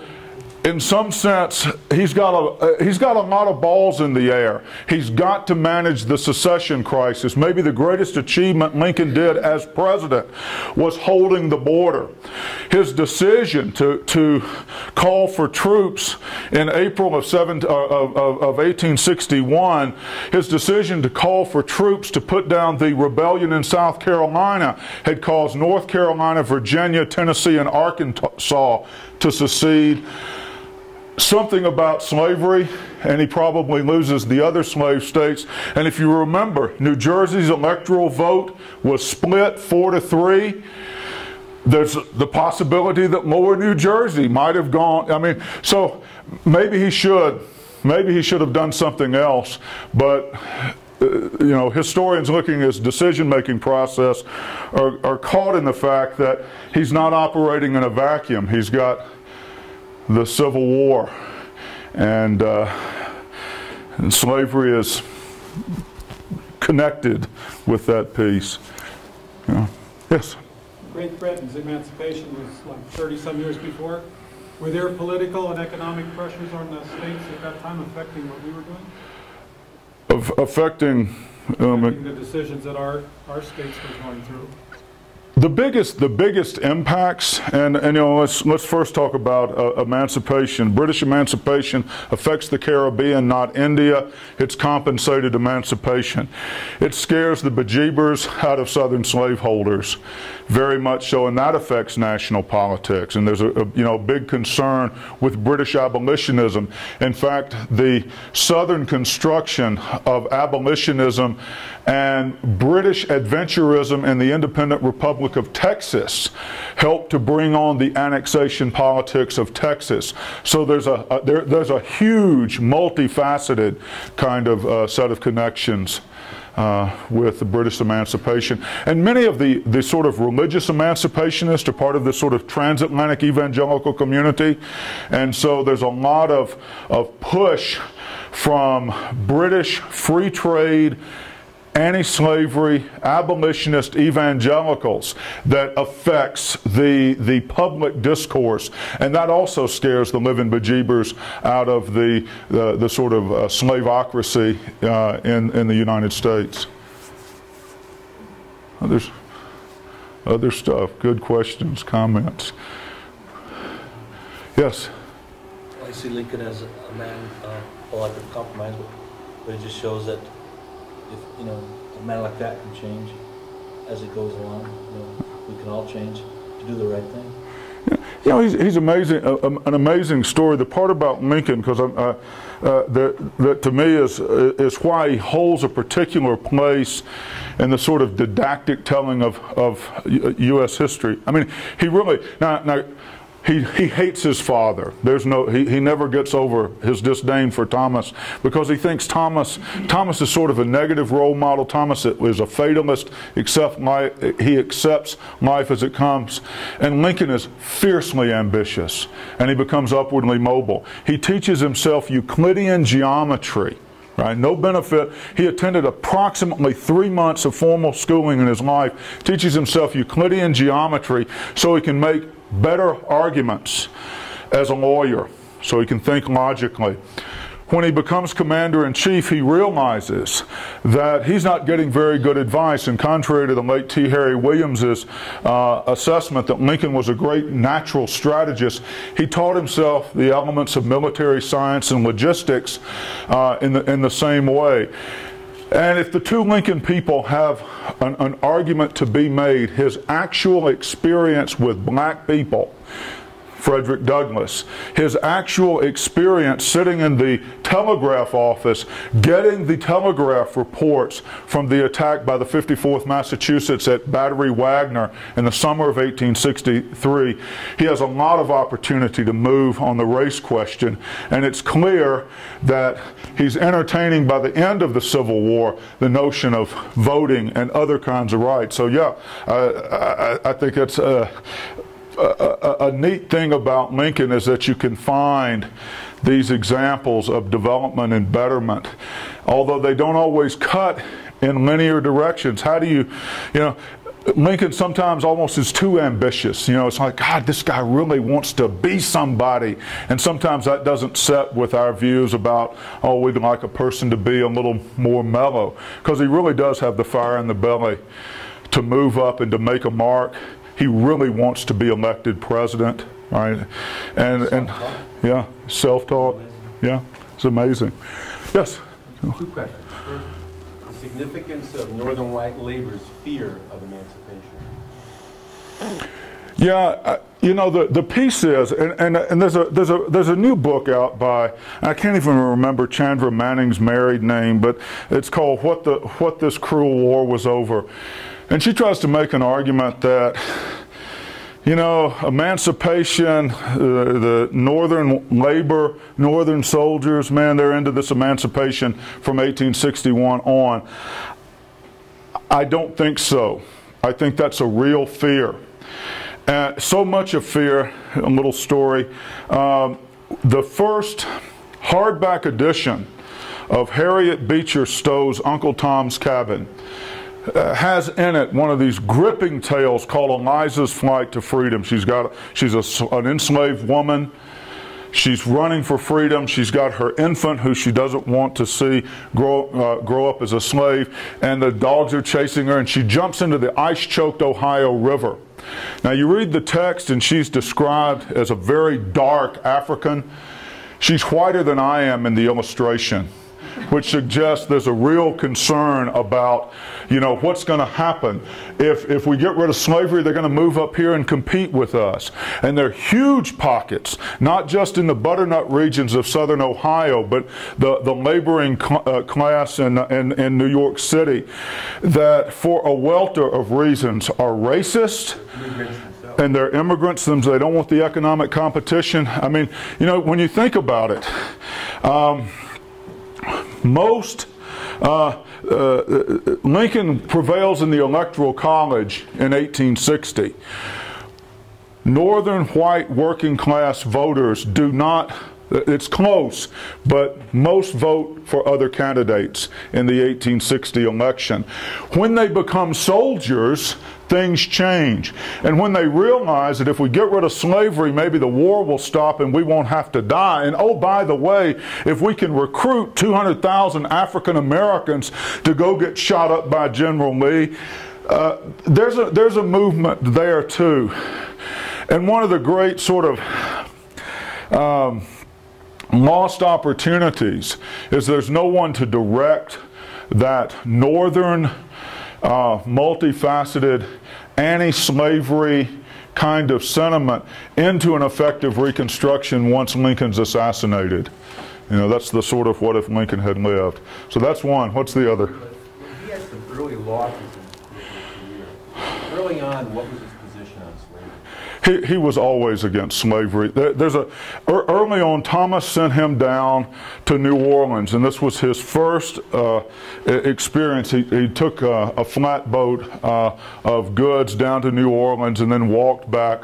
in some sense, he's got a uh, he's got a lot of balls in the air. He's got to manage the secession crisis. Maybe the greatest achievement Lincoln did as president was holding the border. His decision to to call for troops in April of, seven, uh, of, of, of 1861, his decision to call for troops to put down the rebellion in South Carolina had caused North Carolina, Virginia, Tennessee, and Arkansas to secede something about slavery, and he probably loses the other slave states. And if you remember, New Jersey's electoral vote was split four to three. There's the possibility that lower New Jersey might have gone. I mean, so maybe he should, maybe he should have done something else, but uh, you know, historians looking at his decision-making process are, are, caught in the fact that he's not operating in a vacuum. He's got the Civil War. And, uh, and slavery is connected with that piece. Yeah. Yes? Great Britain's emancipation was like 30 some years before. Were there political and economic pressures on the states at that time affecting what we were doing? Of affecting, um, affecting the decisions that our, our states were going through? The biggest, the biggest impacts, and, and you know, let's let's first talk about uh, emancipation. British emancipation affects the Caribbean, not India. It's compensated emancipation. It scares the bejeebers out of Southern slaveholders very much so, and that affects national politics. And there's a, a, you know big concern with British abolitionism. In fact, the Southern construction of abolitionism and British adventurism in the independent Republic of Texas helped to bring on the annexation politics of Texas. So there's a, a there, there's a huge, multifaceted kind of uh, set of connections uh, with the British emancipation. And many of the, the sort of religious emancipationists are part of this sort of transatlantic evangelical community. And so there's a lot of, of push from British free trade anti-slavery, abolitionist evangelicals that affects the, the public discourse. And that also scares the living bejeebers out of the, the, the sort of uh, slaveocracy uh, in, in the United States. There's other stuff. Good questions, comments. Yes? I see Lincoln as a man, uh, lot of compromise, but it just shows that you know, a man like that can change as it goes along, you know, we can all change to do the right thing. You know, he's, he's amazing, uh, an amazing story. The part about Lincoln, because uh, uh, that, that to me is, is why he holds a particular place in the sort of didactic telling of, of U.S. history. I mean, he really, now, now he, he hates his father. There's no, he, he never gets over his disdain for Thomas because he thinks Thomas, Thomas is sort of a negative role model. Thomas is a fatalist, except he accepts life as it comes. And Lincoln is fiercely ambitious and he becomes upwardly mobile. He teaches himself Euclidean geometry. Right? No benefit. He attended approximately three months of formal schooling in his life, teaches himself Euclidean geometry so he can make better arguments as a lawyer so he can think logically. When he becomes commander in chief, he realizes that he's not getting very good advice. And contrary to the late T. Harry Williams's uh, assessment that Lincoln was a great natural strategist, he taught himself the elements of military science and logistics uh, in, the, in the same way. And if the two Lincoln people have an, an, argument to be made, his actual experience with black people Frederick Douglass. His actual experience sitting in the telegraph office, getting the telegraph reports from the attack by the 54th Massachusetts at Battery Wagner in the summer of 1863. He has a lot of opportunity to move on the race question, and it's clear that he's entertaining by the end of the Civil War the notion of voting and other kinds of rights. So, yeah, uh, I, I, think it's. Uh, a, a, neat thing about Lincoln is that you can find these examples of development and betterment, although they don't always cut in linear directions. How do you, you know, Lincoln sometimes almost is too ambitious. You know, it's like, God, this guy really wants to be somebody. And sometimes that doesn't set with our views about, oh, we'd like a person to be a little more mellow. Because he really does have the fire in the belly to move up and to make a mark. He really wants to be elected president, right? And, and yeah, self taught. Yeah, it's amazing. Yes? Two questions. First, the significance of Northern white labor's fear of emancipation. Yeah, uh, you know the the piece is, and, and, and there's a there's a there's a new book out by I can't even remember Chandra Manning's married name, but it's called "What the What This Cruel War Was Over," and she tries to make an argument that you know, emancipation, uh, the northern labor, northern soldiers, man, they're into this emancipation from 1861 on. I don't think so. I think that's a real fear. Uh, so much of fear, a little story. Um, the first hardback edition of Harriet Beecher Stowe's Uncle Tom's Cabin uh, has in it one of these gripping tales called Eliza's Flight to Freedom. She's got she's a, an enslaved woman. She's running for freedom. She's got her infant who she doesn't want to see grow, uh, grow up as a slave, and the dogs are chasing her, and she jumps into the ice choked Ohio River. Now, you read the text, and she's described as a very dark African. She's whiter than I am in the illustration which suggests there's a real concern about, you know, what's going to happen. If, if we get rid of slavery, they're going to move up here and compete with us. And there are huge pockets, not just in the butternut regions of southern Ohio, but the, the laboring cl uh, class in, in, in New York City, that for a welter of reasons are racist and they're immigrants, they don't want the economic competition. I mean, you know, when you think about it, um, most uh, uh, Lincoln prevails in the Electoral College in 1860. Northern white working class voters do not, it's close, but most vote for other candidates in the 1860 election. When they become soldiers, things change. And when they realize that if we get rid of slavery, maybe the war will stop and we won't have to die. And oh, by the way, if we can recruit 200,000 African Americans to go get shot up by General Lee, uh, there's, a, there's a movement there too. And one of the great sort of um, lost opportunities is there's no one to direct that northern uh, multifaceted anti-slavery kind of sentiment into an effective reconstruction once Lincoln's assassinated. You know, that's the sort of what if Lincoln had lived. So that's one. What's the other? He some early losses in his career. Early on, what was his he, he was always against slavery. There's a early on, Thomas sent him down to New Orleans, and this was his first uh, experience. He, he took a, a flatboat uh, of goods down to New Orleans, and then walked back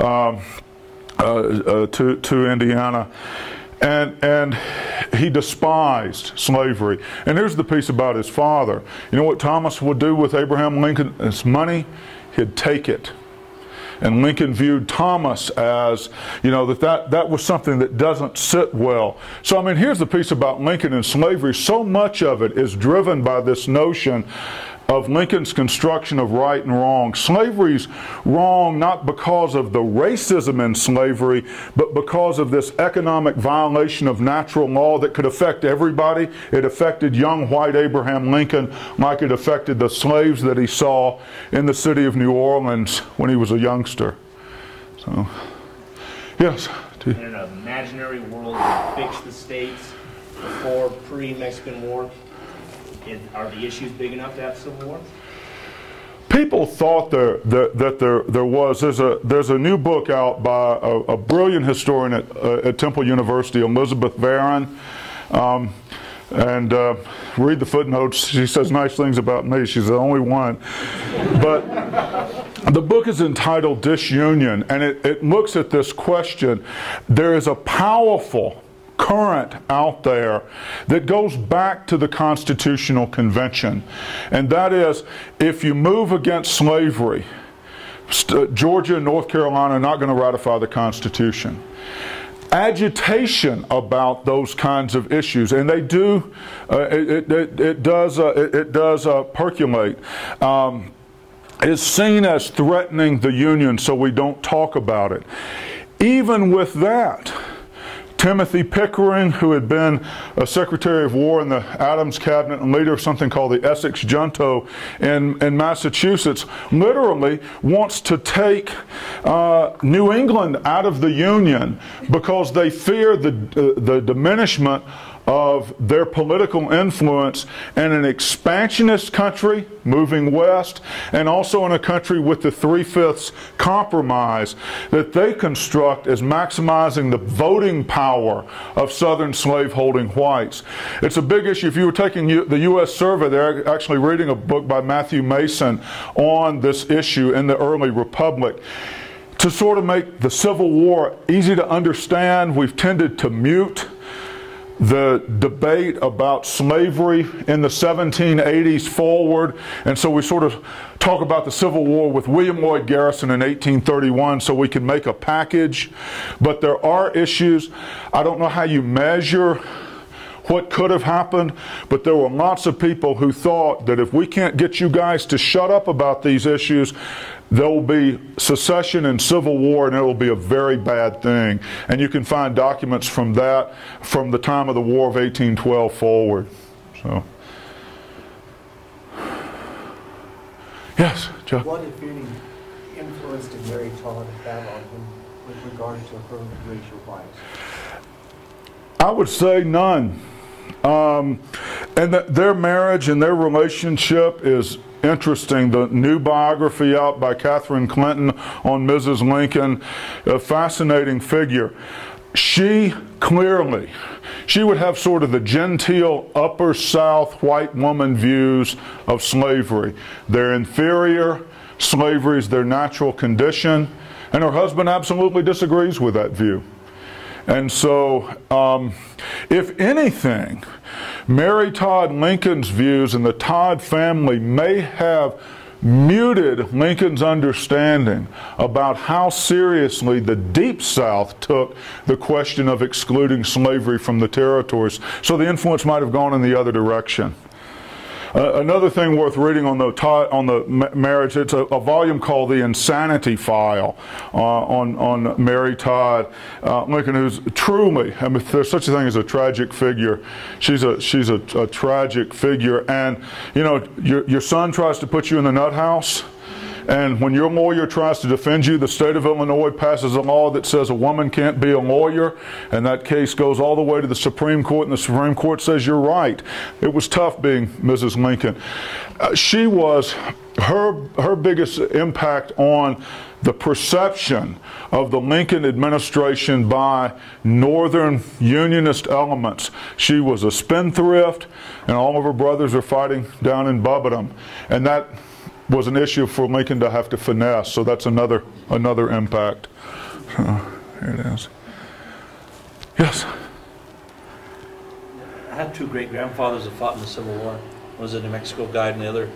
um, uh, uh to to Indiana. And, and he despised slavery. And here's the piece about his father. You know what Thomas would do with Abraham Lincoln's money? He'd take it and Lincoln viewed Thomas as, you know, that, that that was something that doesn't sit well. So, I mean, here's the piece about Lincoln and slavery. So much of it is driven by this notion of Lincoln's construction of right and wrong. Slavery's wrong not because of the racism in slavery, but because of this economic violation of natural law that could affect everybody. It affected young white Abraham Lincoln like it affected the slaves that he saw in the city of New Orleans when he was a youngster. So, yes. In an imaginary world, fix the states before pre-Mexican War, is, are the issues big enough to have civil war? People thought there, that, that there, there was. There's a, there's a new book out by a, a brilliant historian at, uh, at, Temple University, Elizabeth Varon. Um, and uh, read the footnotes. She says nice things about me. She's the only one. But the book is entitled Disunion, and it, it looks at this question. There is a powerful current out there that goes back to the Constitutional Convention. And that is if you move against slavery, Georgia and North Carolina are not going to ratify the Constitution. Agitation about those kinds of issues, and they do, uh, it, it, it, does, uh, it, it, does uh, percolate. Um, is seen as threatening the Union, so we don't talk about it. Even with that, Timothy Pickering, who had been a Secretary of War in the Adams cabinet and leader of something called the Essex Junto in, in Massachusetts, literally wants to take uh, New England out of the Union because they fear the, uh, the diminishment of their political influence in an expansionist country moving west and also in a country with the three-fifths compromise that they construct as maximizing the voting power of southern slaveholding whites. It's a big issue. If you were taking the U.S. survey, they're actually reading a book by Matthew Mason on this issue in the early republic to sort of make the Civil War easy to understand, we've tended to mute the debate about slavery in the 1780s forward. And so we sort of talk about the Civil War with William Lloyd Garrison in 1831 so we can make a package. But there are issues. I don't know how you measure what could have happened, but there were lots of people who thought that if we can't get you guys to shut up about these issues, there will be secession and civil war, and it will be a very bad thing. And you can find documents from that from the time of the War of 1812 forward. So, yes, Joe. What, if any, influence did Mary Todd have on him with regard to her racial bias? I would say none. Um, and their marriage and their relationship is interesting. The new biography out by Catherine Clinton on Mrs. Lincoln, a fascinating figure. She clearly, she would have sort of the genteel upper South white woman views of slavery. They're inferior, slavery is their natural condition, and her husband absolutely disagrees with that view. And so, um, if anything, Mary Todd Lincoln's views and the Todd family may have muted Lincoln's understanding about how seriously the Deep South took the question of excluding slavery from the territories. So the influence might have gone in the other direction. Uh, another thing worth reading on the on the marriage, it's a, a volume called The Insanity File uh, on on Mary Todd. Uh, Lincoln, who's truly, I mean, there's such a thing as a tragic figure. She's a she's a, a tragic figure, and you know your your son tries to put you in the nut house and when your lawyer tries to defend you, the state of Illinois passes a law that says a woman can't be a lawyer, and that case goes all the way to the Supreme Court, and the Supreme Court says you're right. It was tough being Mrs. Lincoln. Uh, she was her her biggest impact on the perception of the Lincoln administration by Northern Unionist elements. She was a spendthrift, and all of her brothers are fighting down in Bubbadom. And that was an issue for Lincoln to have to finesse. So that's another another impact. So here it is. Yes. I had two great grandfathers that fought in the Civil War. One was a New Mexico guide, and the other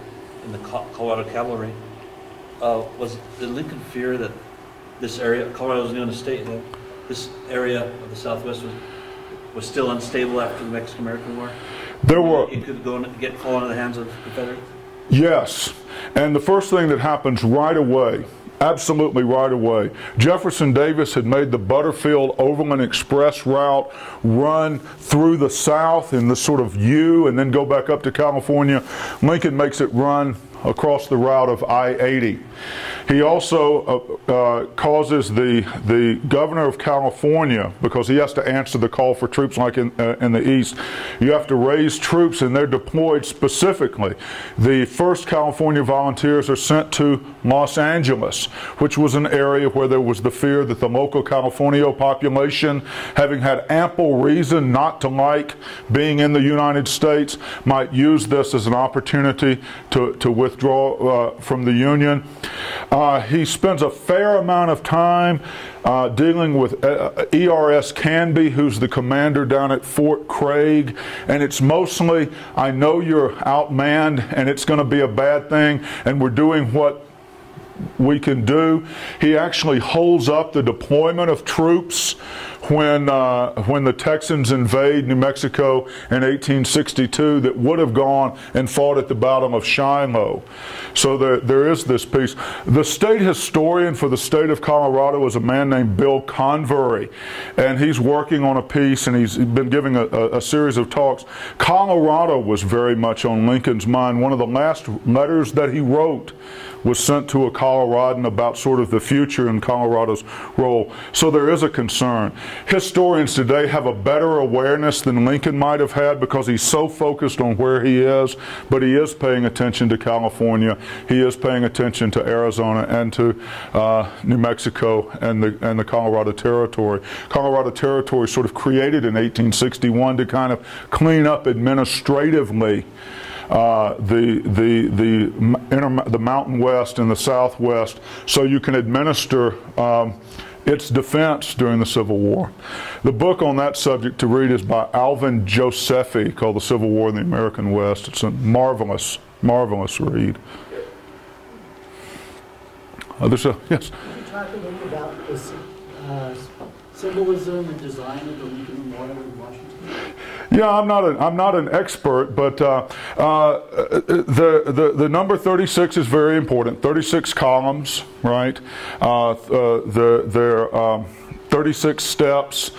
in the Colorado Cavalry. Uh, was did Lincoln fear that this area, Colorado was new state, that this area of the Southwest was was still unstable after the Mexican-American War? There were. It could go and get fall into the hands of the Confederates. Yes. And the first thing that happens right away, absolutely right away, Jefferson Davis had made the Butterfield Overland Express route run through the South in the sort of U and then go back up to California. Lincoln makes it run across the route of I-80. He also uh, uh, causes the the governor of California because he has to answer the call for troops like in uh, in the east. You have to raise troops and they're deployed specifically. The first California volunteers are sent to Los Angeles, which was an area where there was the fear that the local Californio population, having had ample reason not to like being in the United States, might use this as an opportunity to to withdraw uh, from the Union. Uh, he spends a fair amount of time uh, dealing with uh, ERS Canby, who's the commander down at Fort Craig. And it's mostly, I know you're outmanned and it's going to be a bad thing, and we're doing what we can do. He actually holds up the deployment of troops when uh, when the Texans invade New Mexico in 1862 that would have gone and fought at the Battle of Shiloh. So there, there is this piece. The state historian for the state of Colorado is a man named Bill Convery, and he's working on a piece and he's been giving a, a series of talks. Colorado was very much on Lincoln's mind. One of the last letters that he wrote was sent to a Coloradan about sort of the future in Colorado's role. So there is a concern. Historians today have a better awareness than Lincoln might have had because he's so focused on where he is, but he is paying attention to California. He is paying attention to Arizona and to uh, New Mexico and the, and the Colorado Territory. Colorado Territory sort of created in 1861 to kind of clean up administratively uh, the the the inter, the Mountain West and the Southwest, so you can administer. Um, its defense during the Civil War. The book on that subject to read is by Alvin Josephy called The Civil War in the American West. It's a marvelous, marvelous read. Others, uh, yes? Can you talk a little about the uh, symbolism and design of the Lincoln Memorial? Yeah, I'm not an I'm not an expert, but uh, uh, the, the the number 36 is very important. 36 columns, right? Uh, uh the there. Um, 36 steps.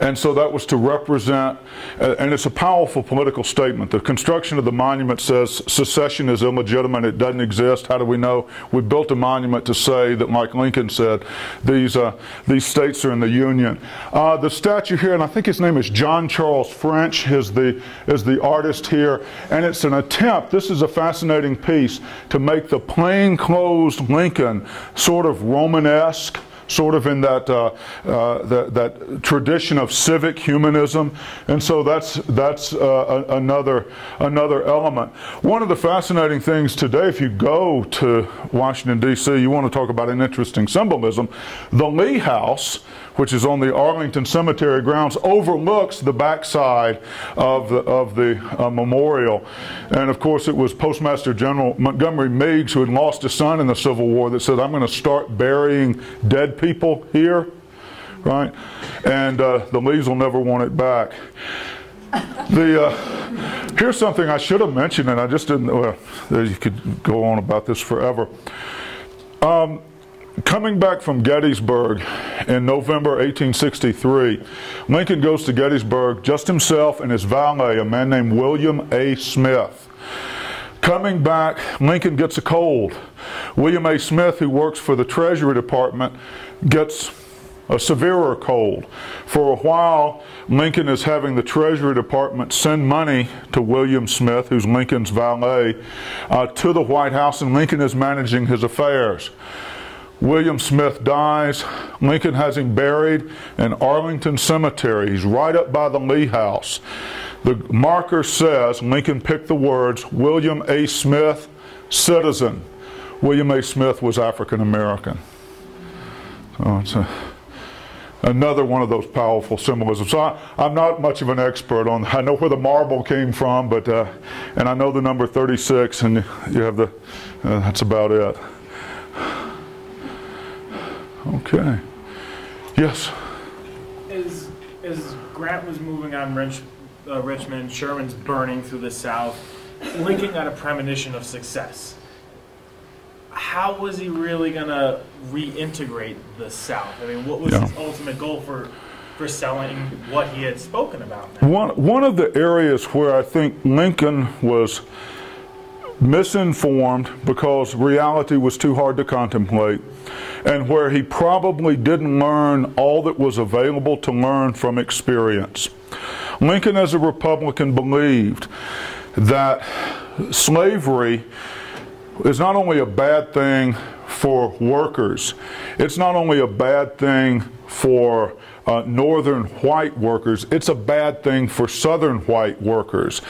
And so that was to represent, uh, and it's a powerful political statement. The construction of the monument says secession is illegitimate, it doesn't exist. How do we know? We built a monument to say that, like Lincoln said, these, uh, these states are in the Union. Uh, the statue here, and I think his name is John Charles French, is the, is the artist here, and it's an attempt, this is a fascinating piece, to make the plain-clothes Lincoln sort of Romanesque sort of in that, uh, uh, that, that, tradition of civic humanism. And so that's, that's uh, another, another element. One of the fascinating things today, if you go to Washington, D.C., you want to talk about an interesting symbolism. The Lee House which is on the Arlington Cemetery grounds, overlooks the backside of the, of the uh, memorial. And of course, it was Postmaster General Montgomery Meigs, who had lost a son in the Civil War, that said, I'm going to start burying dead people here, right? And uh, the Lees will never want it back. The, uh, here's something I should have mentioned, and I just didn't, well, you could go on about this forever. Um, Coming back from Gettysburg in November 1863, Lincoln goes to Gettysburg just himself and his valet, a man named William A. Smith. Coming back, Lincoln gets a cold. William A. Smith, who works for the Treasury Department, gets a severer cold. For a while, Lincoln is having the Treasury Department send money to William Smith, who's Lincoln's valet, uh, to the White House, and Lincoln is managing his affairs. William Smith dies. Lincoln has him buried in Arlington Cemetery. He's right up by the Lee House. The marker says Lincoln picked the words William A. Smith, citizen. William A. Smith was African American. So it's a, another one of those powerful symbolisms. So I, am not much of an expert on. I know where the marble came from, but uh, and I know the number 36, and you have the. Uh, that's about it. Okay. Yes. As as Grant was moving on Rich, uh, Richmond, Sherman's burning through the South. Lincoln got a premonition of success. How was he really going to reintegrate the South? I mean, what was yeah. his ultimate goal for for selling what he had spoken about? One one of the areas where I think Lincoln was misinformed because reality was too hard to contemplate, and where he probably didn't learn all that was available to learn from experience. Lincoln, as a Republican, believed that slavery is not only a bad thing for workers. It's not only a bad thing for uh, northern white workers, it's a bad thing for southern white workers.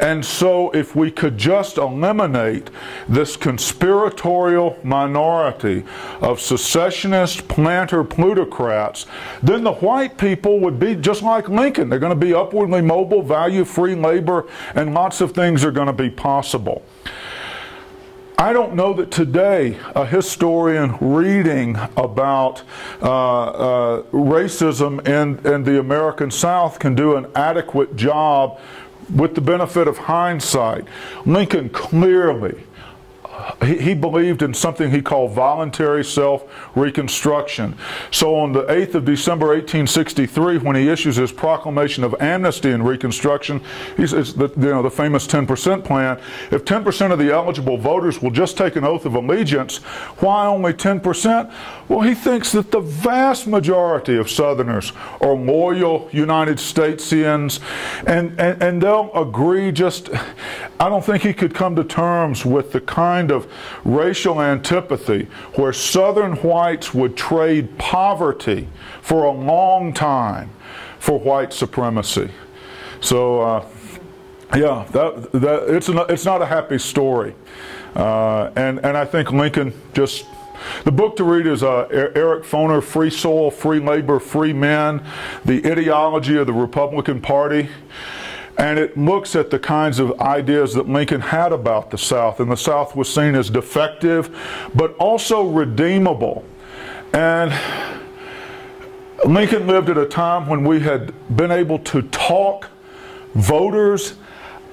And so, if we could just eliminate this conspiratorial minority of secessionist planter plutocrats, then the white people would be just like Lincoln. They're going to be upwardly mobile, value free labor, and lots of things are going to be possible. I don't know that today a historian reading about uh, uh, racism in, in the American South can do an adequate job with the benefit of hindsight. Lincoln clearly he, believed in something he called voluntary self reconstruction. So on the 8th of December 1863, when he issues his proclamation of amnesty and reconstruction, he says the, you know, the famous 10% plan. If 10% of the eligible voters will just take an oath of allegiance, why only 10%? Well, he thinks that the vast majority of Southerners are loyal United Statesians, and, and, and they'll agree just, I don't think he could come to terms with the kind of racial antipathy where Southern whites would trade poverty for a long time for white supremacy. So, uh, yeah, that, that, it's, an, it's not a happy story. Uh, and, and I think Lincoln just the book to read is uh, Eric Foner, Free Soil, Free Labor, Free Men, The Ideology of the Republican Party. And it looks at the kinds of ideas that Lincoln had about the South. And the South was seen as defective, but also redeemable. And Lincoln lived at a time when we had been able to talk voters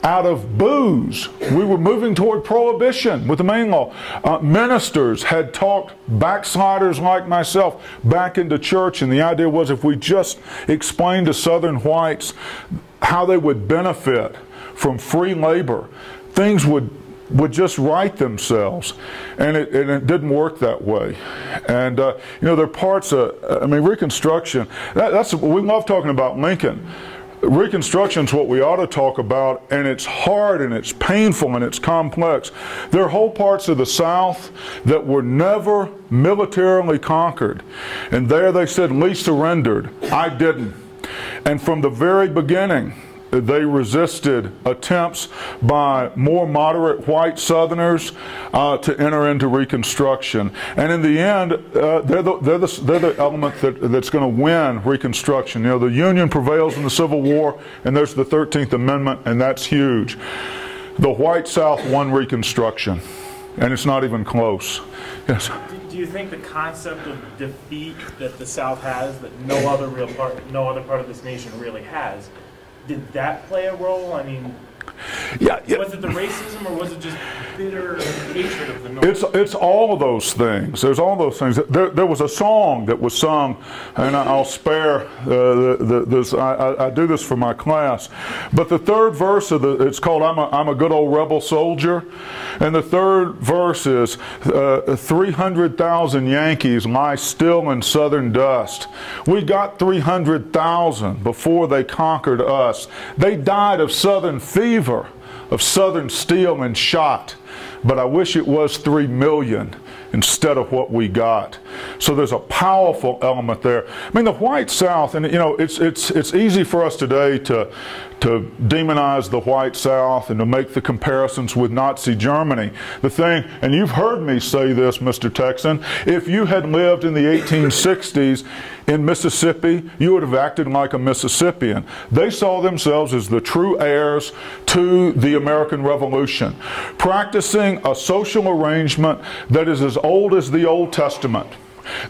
out of booze. We were moving toward prohibition with the Maine law. Uh, ministers had talked backsliders like myself back into church, and the idea was if we just explained to Southern whites how they would benefit from free labor, things would would just right themselves, and it, and it didn't work that way. And uh, you know, there are parts of I mean Reconstruction. That, that's we love talking about Lincoln. Reconstruction is what we ought to talk about, and it's hard and it's painful and it's complex. There are whole parts of the South that were never militarily conquered, and there they said, Lee surrendered. I didn't. And from the very beginning, they resisted attempts by more moderate white Southerners uh, to enter into Reconstruction. And in the end, uh, they're, the, they're, the, they're the element that, that's going to win Reconstruction. You know, the Union prevails in the Civil War, and there's the 13th Amendment, and that's huge. The white South won Reconstruction, and it's not even close. Yes do you think the concept of defeat that the South has, that no other real part, no other part of this nation really has, did that play a role? I mean, yeah, yeah. Was it the racism or was it just bitter hatred of the North? It's it's all of those things. There's all those things. There, there was a song that was sung, and I'll spare uh, the, the, this. I, I, do this for my class, but the third verse of the it's called "I'm a, I'm a good old rebel soldier," and the third verse is uh, 300,000 Yankees lie still in southern dust. We got 300,000 before they conquered us. They died of southern fever of Southern steel and shot, but I wish it was three million instead of what we got. So there's a powerful element there. I mean, the white South, and you know, it's it's it's easy for us today to to demonize the white South and to make the comparisons with Nazi Germany. The thing, and you've heard me say this, Mr. Texan, if you had lived in the 1860s in Mississippi, you would have acted like a Mississippian. They saw themselves as the true heirs to the American Revolution, practicing a social arrangement that is as old as the Old Testament.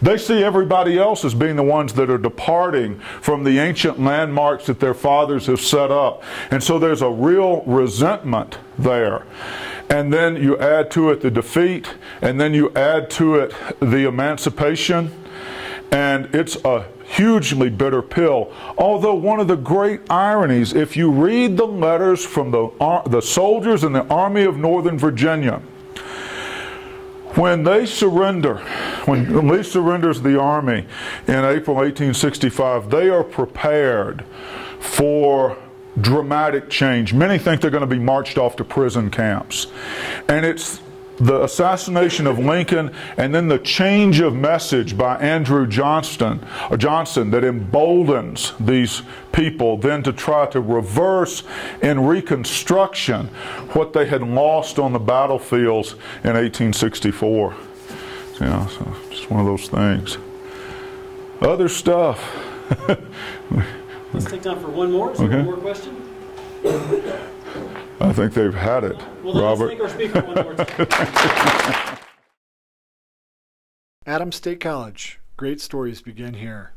They see everybody else as being the ones that are departing from the ancient landmarks that their fathers have set up. And so there's a real resentment there. And then you add to it the defeat, and then you add to it the emancipation, and it's a hugely bitter pill. Although one of the great ironies, if you read the letters from the, uh, the soldiers in the Army of Northern Virginia, when they surrender, when Lee surrenders the army in April 1865, they are prepared for dramatic change. Many think they're going to be marched off to prison camps. And it's the assassination of Lincoln and then the change of message by Andrew Johnston, uh, or Johnson that emboldens these people then to try to reverse in reconstruction what they had lost on the battlefields in 1864. Yeah, so just one of those things. Other stuff. Let's take time for one more. Is Okay. one more question? I think they've had it, Well, Robert. thank our speaker one more time. Adams State College. Great stories begin here.